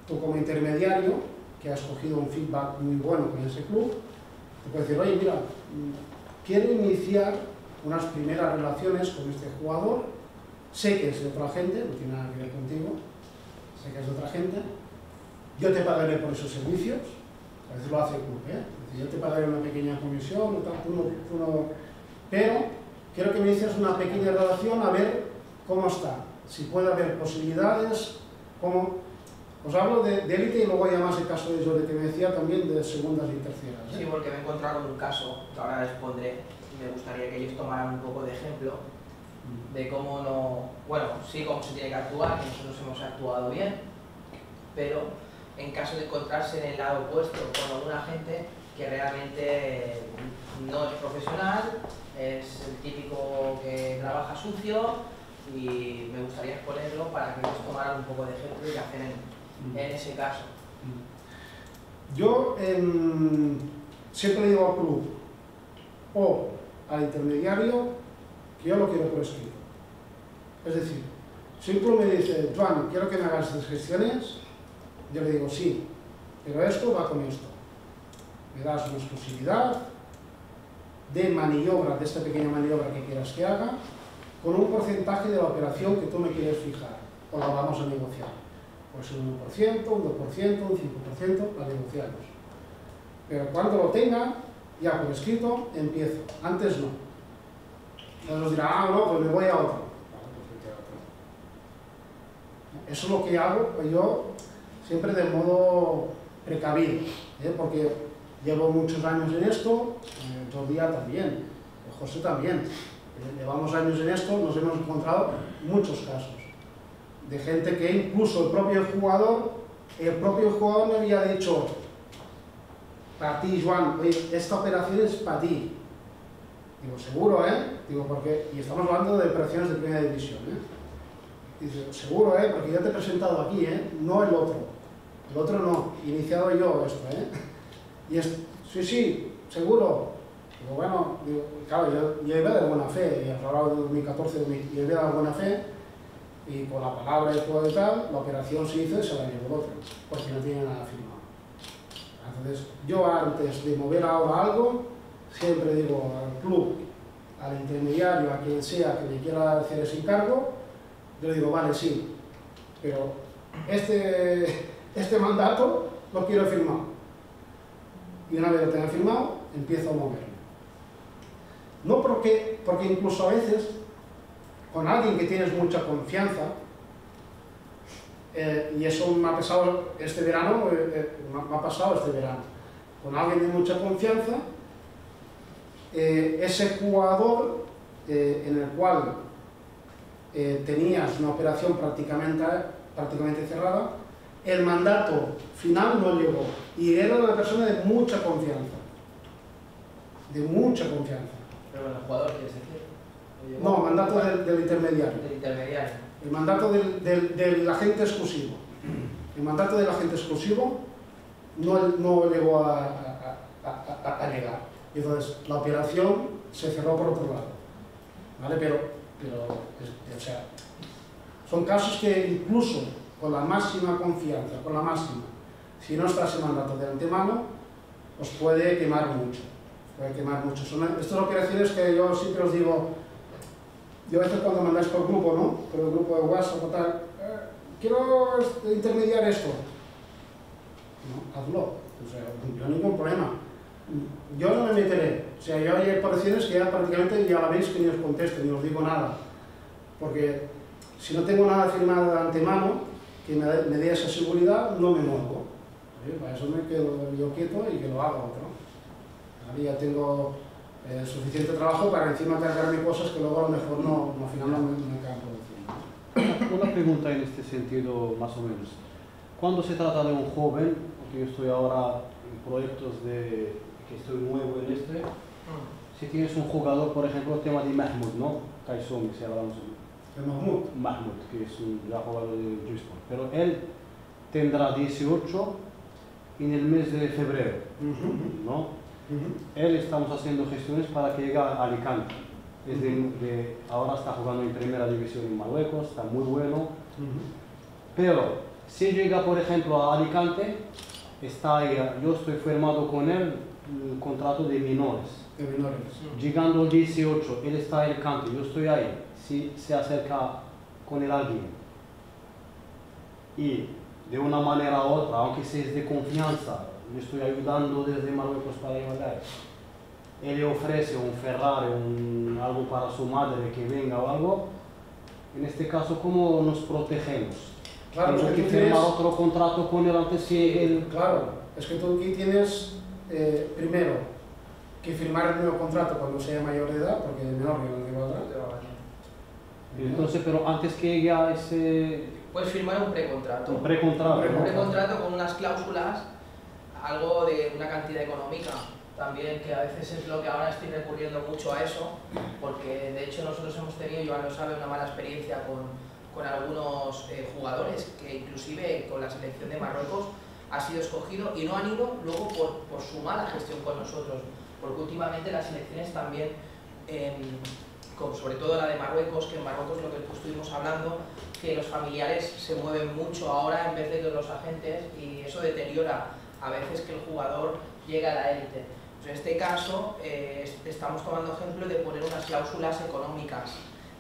Tú como intermediario, que has cogido un feedback muy bueno con ese club, te puedes decir, oye, mira, mm, quiero iniciar unas primeras relaciones con este jugador, sé que es de otra gente, no tiene nada que ver contigo, sé que es de otra gente, yo te pagaré por esos servicios, a veces lo hace el club, ¿eh? Yo te pagaré una pequeña comisión, tú no, tú no- pero quiero que me inicies una pequeña relación a ver cómo está, si puede haber posibilidades, cómo... Os hablo de, de élite y luego ya más el caso de Jordi que me decía también de segundas y terceras. ¿eh? Sí, porque me he encontrado con un caso que ahora les pondré me gustaría que ellos tomaran un poco de ejemplo de cómo no, bueno, sí cómo se tiene que actuar, que nosotros hemos actuado bien, pero en caso de encontrarse en el lado opuesto con alguna gente que realmente no es profesional, es el típico que trabaja sucio y me gustaría exponerlo para que ellos tomaran un poco de ejemplo y hacen en, en ese caso. Yo em, siempre digo al club o al intermediario que yo lo quiero por escrito. Es decir, si un club me dice, Juan, quiero que me hagas estas gestiones, yo le digo, sí, pero esto va con esto. Me das una exclusividad de maniobra, de esta pequeña maniobra que quieras que haga, con un porcentaje de la operación que tú me quieres fijar, o la vamos a negociar. Puede ser un 1%, un 2%, un 5%, la negociamos. Pero cuando lo tenga, ya por escrito, empiezo. Antes no. Entonces nos dirá, ah, no, pues me voy a otro. Pues. Eso es lo que hago pues yo siempre de modo precavido, ¿eh? porque llevo muchos años en esto, eh, Jordía también, eh, José también. Eh, llevamos años en esto, nos hemos encontrado muchos casos de gente que incluso el propio jugador, el propio jugador me había dicho, para ti, Juan, oye, esta operación es para ti. Digo, seguro, ¿eh? Digo, porque, y estamos hablando de operaciones de primera división, ¿eh? Dice, seguro, ¿eh? Porque ya te he presentado aquí, ¿eh? No el otro. El otro no, iniciado yo esto, ¿eh? Y es, sí, sí, seguro. Digo, bueno, digo, claro, yo, iba de buena fe, y hablaba de 2014, yo iba de buena fe, y con la palabra y todo y tal, la operación se hizo y se la llevó el otro, porque no tiene nada firmado. Entonces, yo antes de mover ahora algo, siempre digo al club, al intermediario, a quien sea que me quiera hacer ese encargo, yo le digo, vale, sí, pero este, este mandato lo quiero firmado. Y una vez lo tenga firmado, empiezo a moverlo. No porque, porque incluso a veces con alguien que tienes mucha confianza, eh, y eso me ha pasado este verano, eh, eh, me ha pasado este verano, con alguien de mucha confianza, ese jugador en el cual tenías una operación prácticamente, prácticamente cerrada, el mandato final no llegó. Y era una persona de mucha confianza, de mucha confianza. Pero el jugador, ¿quieres decir? ¿O No, mandato del, del intermediario. Del intermediario. El mandato del, del- del agente exclusivo. El mandato del agente exclusivo no, no llegó a, a- a- llegar. Y entonces la operación se cerró por otro lado. ¿Vale? Pero, pero o sea, son casos que incluso con la máxima confianza, con la máxima, si no está ese mandato de antemano, os puede quemar mucho. Puede quemar mucho. Son estas operaciones que yo siempre os digo, yo a veces cuando mandáis por grupo, ¿no? Por el grupo de WhatsApp o tal, eh, quiero este, intermediar esto. No, hazlo. O sea, no hay ningún problema. Yo no me meteré. O sea, yo hay operaciones que ya prácticamente ya la veis que ni os contesto, ni os digo nada. Porque si no tengo nada firmado de antemano, que me, dé- esa seguridad, no me muevo. ¿Vale? Para eso me quedo yo quieto y que lo haga otro. ¿Vale? Ya tengo eh, suficiente trabajo para encima cargarme cosas que luego a lo mejor no, no al final no me, no me acaban produciendo. Una pregunta en este sentido, más o menos. Cuando se trata de un joven, porque yo estoy ahora en proyectos de que estoy nuevo en este, Mm. si tienes un jugador, por ejemplo, el tema de Mahmoud, ¿no? Kaisomi, si hablamos El Mahmoud. Mahmoud, que es un ya jugador de Juisport. Pero él tendrá 18 en el mes de febrero, Ujú, Él estamos haciendo gestiones para que llegue a Alicante. Es de, de- ahora está jugando en primera división en Marruecos, está muy bueno. Pero si llega, por ejemplo, a Alicante, está ahí, yo estoy firmado con él un contrato de menores. De menores. Llegando al 18, él está en Alicante, yo estoy ahí. Si se acerca con él alguien y de una manera u otra, aunque sea de confianza, le estoy ayudando desde Marruecos para llegar él le ofrece un Ferrari, un, algo para su madre que venga o algo, en este caso, ¿cómo nos protegemos? Claro, es Tengo que que tú firmar tienes- otro contrato con él antes que él... Claro, es que tú aquí tienes, eh, primero, que firmar el nuevo contrato cuando sea mayor de edad, porque el menor ya no te va a dar. Entonces, pero antes que llegue a ese Puedes firmar un precontrato. un precontrato. Un precontrato con unas cláusulas, algo de una cantidad económica. También, que a veces es lo que ahora estoy recurriendo mucho a eso, porque de hecho nosotros hemos tenido, Joan lo sabe, una mala experiencia con, con algunos eh, jugadores, que inclusive con la selección de Marruecos ha sido escogido y no han ido luego por, por su mala gestión con nosotros, porque últimamente las selecciones también, como sobre todo la de Marruecos, que en Marruecos lo que estuvimos hablando, que los familiares se mueven mucho ahora en vez de los agentes y eso deteriora a veces que el jugador llegue a la élite. Pues en este caso eh, est- estamos tomando ejemplo de poner unas cláusulas económicas,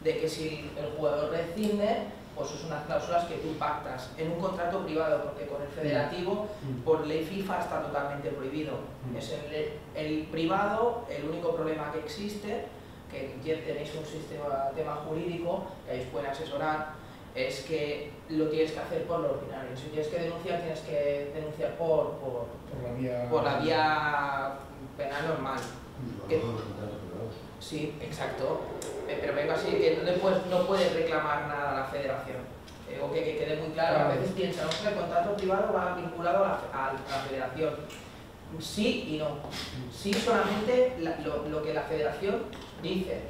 de que si el jugador rescinde, pues son unas cláusulas que tú pactas en un contrato privado, porque con el federativo, por ley FIFA, está totalmente prohibido. Es el, el privado el único problema que existe, que ya tenéis un sistema tema jurídico, que ahí os pueden asesorar, es que lo tienes que hacer por lo ordinario. Si tienes que denunciar, tienes que denunciar por, por, Por la vía... por la vía penal normal. Que- Sí, exacto. Eh, Pero venga así, que no, puedes, no puedes reclamar nada a la federación. Eh, o que, que quede muy claro, a veces piensan, "No, el contrato privado va vinculado a la, a- a la federación. Sí y no. Sí solamente la- lo, lo que la federación dice.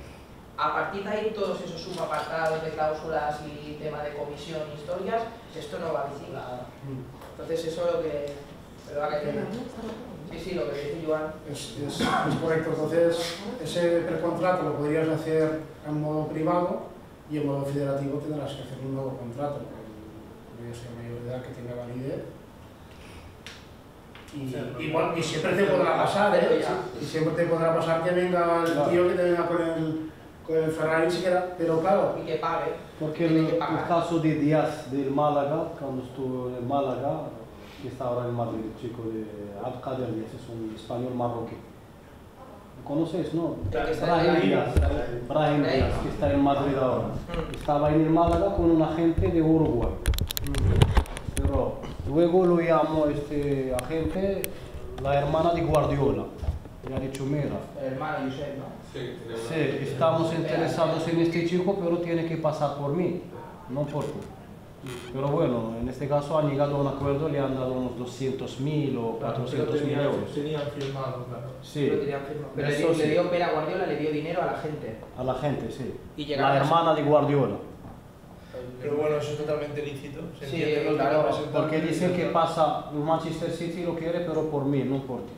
A partir de ahí, todos esos subapartados de cláusulas y tema de comisión y historias, esto no va vinculado. Entonces eso es lo que... ¿verdad que- Sí, sí, lo que dice Joan. Es, es, es correcto, entonces ese precontrato lo podrías hacer en modo privado y en modo federativo tendrás que hacer un nuevo contrato con sea mayor de edad que tenga validez. Y, y, bueno, y siempre te podrá pasar, ¿eh? Y siempre te podrá pasar que venga el Claro. tío que te venga con el, el Ferrari y se queda, pero claro, Y que pague. Porque el, caso de Díaz del Málaga, cuando estuvo en el Málaga, que está ahora en Madrid, el chico de Abkader Díaz, es un español marroquí. ¿Lo conoces, no? Brahim Díaz, Brahim Brahim. Díaz, que está en Madrid ahora. Mm. Estaba en el Málaga con un agente de Uruguay. Pero luego lo llamó este agente, la hermana de Guardiola. Le ha dicho, mira, El hermano Josep, ¿no? Sí, estamos interesados en este chico, pero tiene que pasar por mí, no por tú. Pero bueno, en este caso han llegado a un acuerdo, le han dado unos 200.000 o 400.000 euros. Tenían firmado, claro. Lo Sí, tenían firmado. Pero Eso le, sí. le dio Pera Guardiola, le dio dinero a la gente. a la gente, sí. Y La hermana de Guardiola. Pero bueno, eso es totalmente lícito. Se Sí, lo claro. Porque dicen que pasa, el Manchester City lo quiere, pero por mí, no por ti.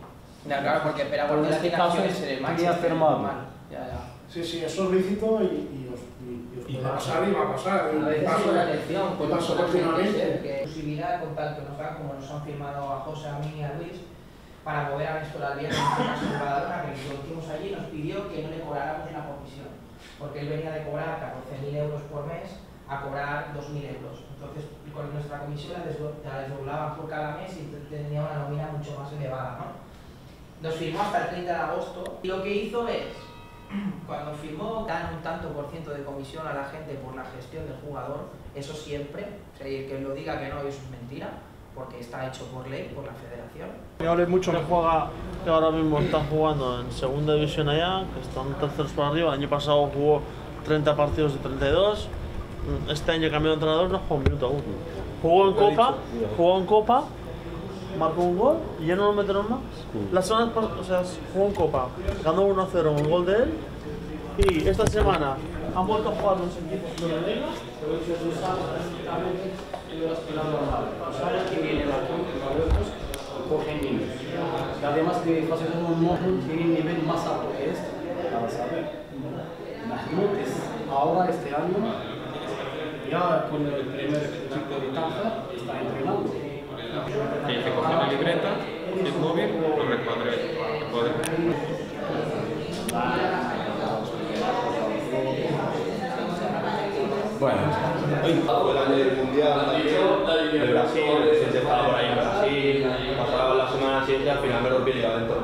Ya, claro, porque Pera Pero en Guardiola este acciones en el Manchester. firmado. normal. Ya, ya. sí, sí, eso es lícito y, y os, y- y os Y puede pasa. pasar y va a pasar. A y veces y pasa con la gente, continuamente. que posibilidad con tal que nos hagan como nos han firmado a José, a mí y a Luis para mover a Néstor Albián en este caso Badalona, que lo hicimos allí nos pidió que no le cobráramos una comisión porque él venía de cobrar 14.000 euros por mes a cobrar 2.000 euros entonces con nuestra comisión la, desdo- la desdoblaban por cada mes y te- tenía una nómina mucho más elevada ¿no? Nos firmó hasta el 30 de agosto y lo que hizo es <clears throat> cuando firmó dan un tanto por ciento de comisión a la gente por la gestión del jugador, eso siempre, o sea, y el que lo diga que no, eso es mentira, porque está hecho por ley, por la federación. Me hablé mucho que juega, que ahora mismo está jugando en segunda división allá, que están terceros para arriba. El año pasado jugó 30 partidos de 32. Mm, Este año cambió de entrenador, no jugó un minuto aún. Jugó en Copa, jugó en Copa, marcó un gol y ya no lo metieron más. La semana pasada, o sea, jugó en Copa, ganó 1-0 un gol de él. Y esta semana han vuelto a jugar los equipos de la Liga. que Marruecos, cogen niños. Y además que tiene un nivel más alto que este, para saber. Mahmoud es ahora, este año, ya con el primer equipo de Tanja, está entrenando. Que dice coger la libreta, el móvil, lo recuadré. recuadré. Bueno, el año del mundial de Brasil, siempre estaba por ahí en Brasil, pasaba la semana siguiente y al final me rompí el ligamento.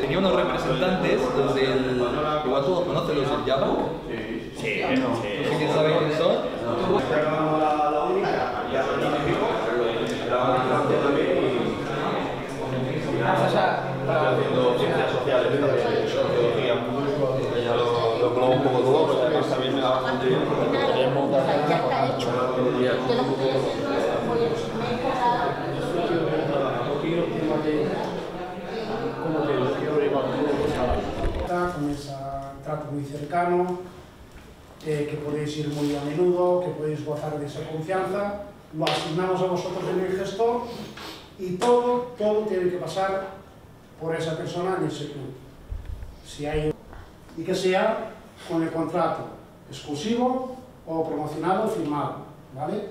Tenía unos representantes, los del. Igual todos conocen los del Java. Sí, Sí, ¿Quién sabe quiénes son? Era la, la única, ya no ni pico, era una Francia también estoy haciendo ciencias sociales también, sociología. Ya lo, lo un poco todo, porque además también me da bastante bien. Ya está hecho. Yo lo que quiero hacer voy a Como te digo, quiero llevar todo con ese trato muy cercano, eh, que podéis ir muy a menudo, que podéis gozar de esa confianza. Lo asignamos a vosotros en el gestor y todo, todo tiene que pasar por esa persona en ese club. Si hay, y que sea con el contrato exclusivo o promocionado firmado. ¿vale?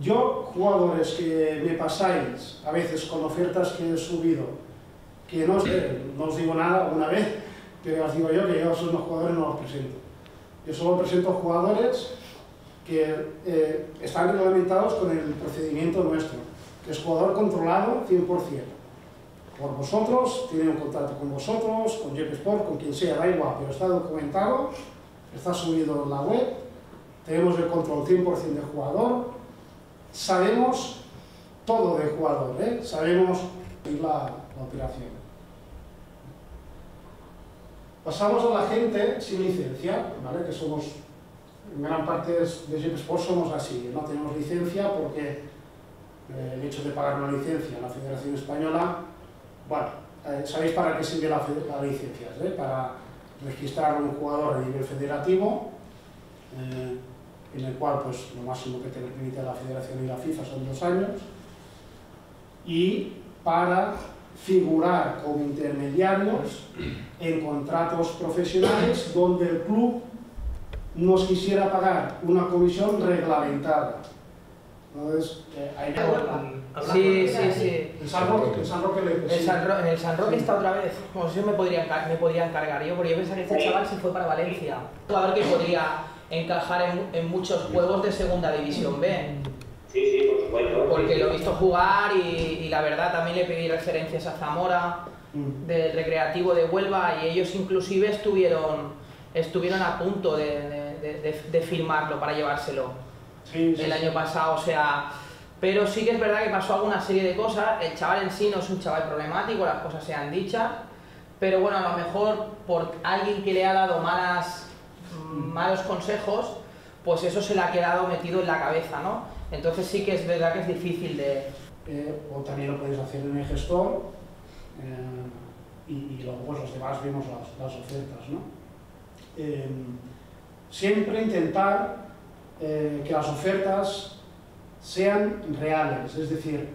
Yo, jugadores que me pasáis a veces con ofertas que he subido, que no, no os digo nada una vez, pero os digo yo que yo a esos jugadores no los presento. Yo solo presento jugadores que eh, están reglamentados con el procedimiento nuestro, es jugador controlado 100%. Por vosotros, tiene un contrato con vosotros, con JP Sport, con quien sea, da igual, pero está documentado, está subido en la web, tenemos el control 100% de jugador, sabemos todo del jugador, ¿eh? sabemos la, operación. Pasamos a la gente sin licencia, ¿vale? que somos, en gran parte de Jeep Sport somos así, no tenemos licencia porque el hecho de pagar una licencia en la Federación Española, bueno, eh, sabéis para qué sirve la, fe- la licencia, ¿eh? para registrar un jugador a nivel federativo, eh, en el cual pues, lo máximo que te permite la Federación y la FIFA son dos años, y para figurar como intermediarios en contratos profesionales donde el club nos quisiera pagar una comisión reglamentada. Entonces, eh, hay Sí, sí, sí. En San Roque, en San Roque le El San Ro- el San Roque está otra vez. Como si yo me podría, me podría encargar yo, porque yo pensaba que este chaval se fue para Valencia. Un jugador que podría encajar en, en muchos juegos de Segunda División B. Sí, sí, por supuesto. Porque lo he visto jugar y, y la verdad también le pedí referencias a Zamora, Mm. del Recreativo de Huelva, y ellos inclusive estuvieron, estuvieron a punto de- de- de- de firmarlo para llevárselo Sí, sí, el año pasado, o sea, pero sí que es verdad que pasó alguna serie de cosas, el chaval en sí no es un chaval problemático, las cosas sean dichas, pero bueno, a lo mejor por alguien que le ha dado malas, mm, malos consejos, pues eso se le ha quedado metido en la cabeza, ¿no? Entonces sí que es verdad que es difícil de... Eh, o también lo podéis hacer en el gestor eh, y, y luego pues, los demás vemos las, las ofertas. ¿no? Eh, siempre intentar eh, que las ofertas sean reales, es decir,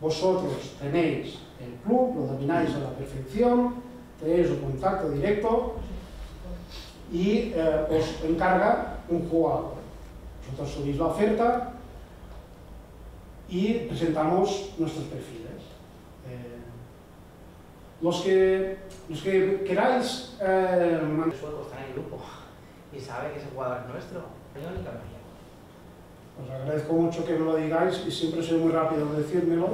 vosotros tenéis el club, lo domináis a la perfección, tenéis un contacto directo y eh, os encarga un jugador. Vosotros subís la oferta y presentamos nuestros perfiles. Eh, los, que, los que queráis eh, El sueco está en el grupo y sabe que ese jugador es nuestro. Os agradezco mucho que me lo digáis y siempre soy muy rápido en decírmelo,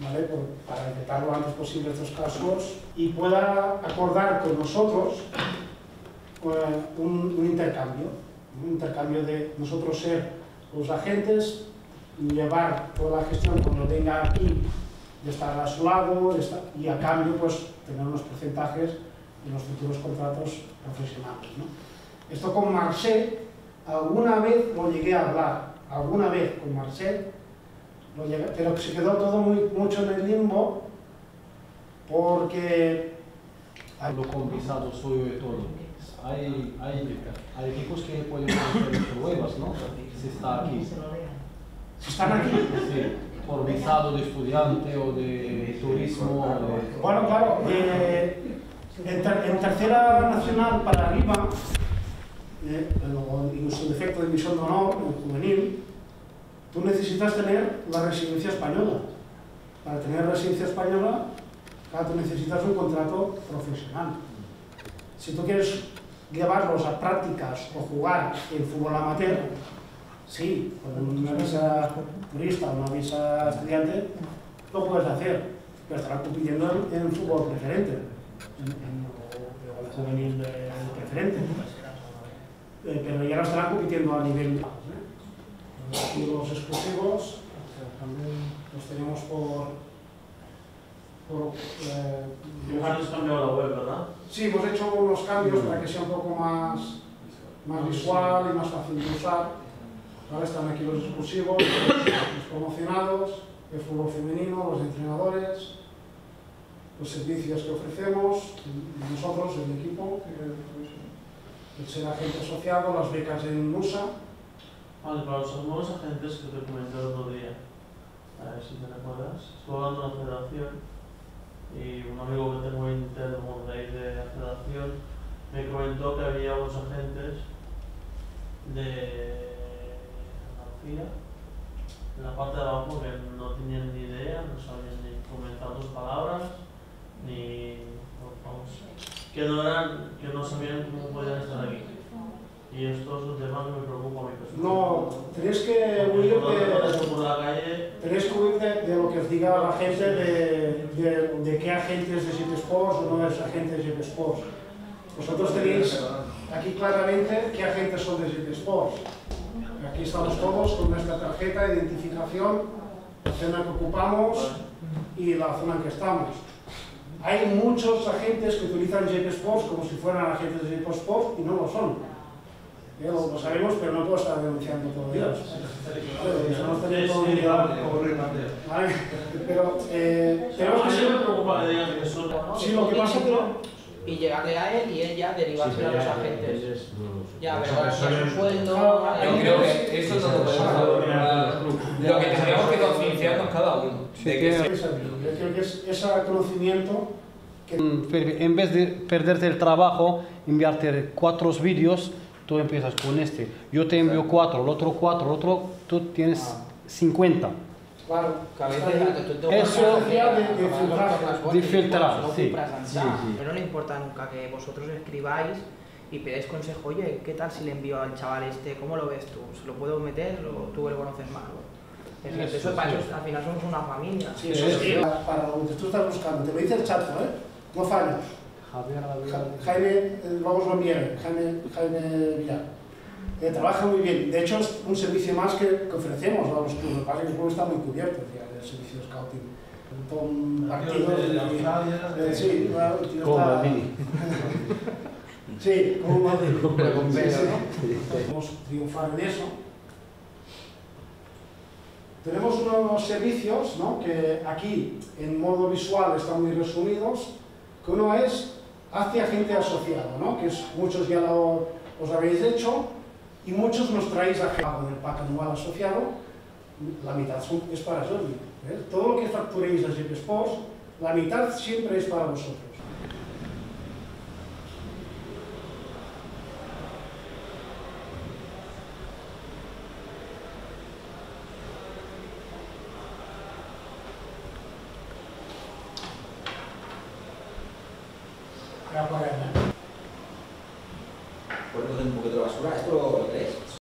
¿vale? Por- para evitar lo antes posible estos casos y pueda acordar con nosotros eh, un, un intercambio, un intercambio de nosotros ser los agentes, llevar toda la gestión cuando venga aquí, de estar a su lado estar- y a cambio pues tener unos porcentajes en los futuros contratos profesionales. ¿no? Esto con Marseille, alguna vez lo llegué a hablar, alguna vez con Marcel, lo llegué- pero se quedó todo muy, mucho en el limbo porque Hablo con visado suyo y todo. Hay, hay, hay equipos que pueden hacer pruebas, ¿no? Si está aquí. si están aquí, Sí, por visado de estudiante o de turismo. o de- bueno, claro, eh, en, ter- en tercera nacional para arriba, eh, o en su defecto de división de honor, en juvenil, tú necesitas tener la residencia española. Para tener residencia española, claro, tú necesitas un contrato profesional. Si tú quieres llevarlos a prácticas o jugar en fútbol amateur, sí, con una visa turista o una visa estudiante, lo puedes hacer, pero estarás compitiendo en, en fútbol preferente, en, en- o, o el juvenil preferente. Eh, pero ya no estarán compitiendo a nivel. ¿eh? Aquí los exclusivos los tenemos por. por eh, cambiado la web, ¿verdad? Sí, hemos hecho unos cambios para que sea un poco más, más visual y más fácil de usar. ¿Vale? Están aquí los exclusivos, los promocionados, el fútbol femenino, los entrenadores, los servicios que ofrecemos, nosotros, el equipo, que- el ser agente asociado, las becas en USA. Vale, para los nuevos agentes que te comenté el otro día, a ver si te recuerdas, estuve hablando de la federación y un amigo que tengo interno de ahí de la federación me comentó que había unos agentes de Andalucía, en la parte de abajo, que no tenían ni idea, no sabían ni comentar dos palabras, ni, vamos, que no, eran, que no sabían cómo podían estar aquí. Y esto es un tema que me preocupa a mí personalmente. No, tenéis que huir de, tenéis que huir de, de lo que os diga la gente de, de, de qué agente es de Sports o no es agente de Sports. Vosotros tenéis aquí claramente qué agentes son de Sports. Aquí estamos todos con nuestra tarjeta de identificación, la zona que ocupamos y la zona en que estamos. Hay muchos agentes que utilizan Jeep Sports como si fueran agentes de Jeep Sports y no lo son. Eh, Lo, lo sabemos, pero no puedo estar denunciando todo el día. Pero eh, tenemos que ser... Sí, lo que pasa es que... y llegarle a él y él ya derivarse a los agentes. Ya, pero ahora su es- sueldo. Ah, Yo creo que eso no lo podemos. Lo que tendríamos que concienciarnos cada uno. De que Yo creo que es ese conocimiento que Mm, En vez de perderte el trabajo, enviarte cuatro vídeos, tú empiezas con este. Yo te envío cuatro, el otro cuatro, el otro, tú tienes 50. Claro, Eso de, filtrar. sí. Sí. Pero no importa nunca que vosotros escribáis y pedáis consejo, oye, ¿qué tal si le envío al chaval este? ¿Cómo lo ves tú? ¿Se lo puedo meter o tú lo conoces más? Es que Eso, eso, para sí. eso al final somos una familia. Sí, eso sí, para, para lo que tú estás buscando. Te lo dice el chato, ¿eh? No fallas. Javier, Ja- Jaime, eh, vamos lo Jaime, Jaime Villar. Eh, trabaja muy bien. De hecho, es un servicio más que, que ofrecemos a los clubes. Lo que el club está muy cubierto ya, del servicio de scouting. Con partidos de de- Australia, eh, Sí, el Como está-. <laughs> Sí, como Maldini. Pero <laughs> con. ¿no? Podemos triunfar en eso. Tenemos unos servicios ¿no? que aquí en modo visual están muy resumidos, que uno es hace agente asociado, ¿no? que es, muchos ya lo, os habéis hecho y muchos nos traéis a con el pack anual asociado, la mitad es para Jordi. ¿eh? Todo lo que facturéis a Jeep Sports, la mitad siempre es para vosotros.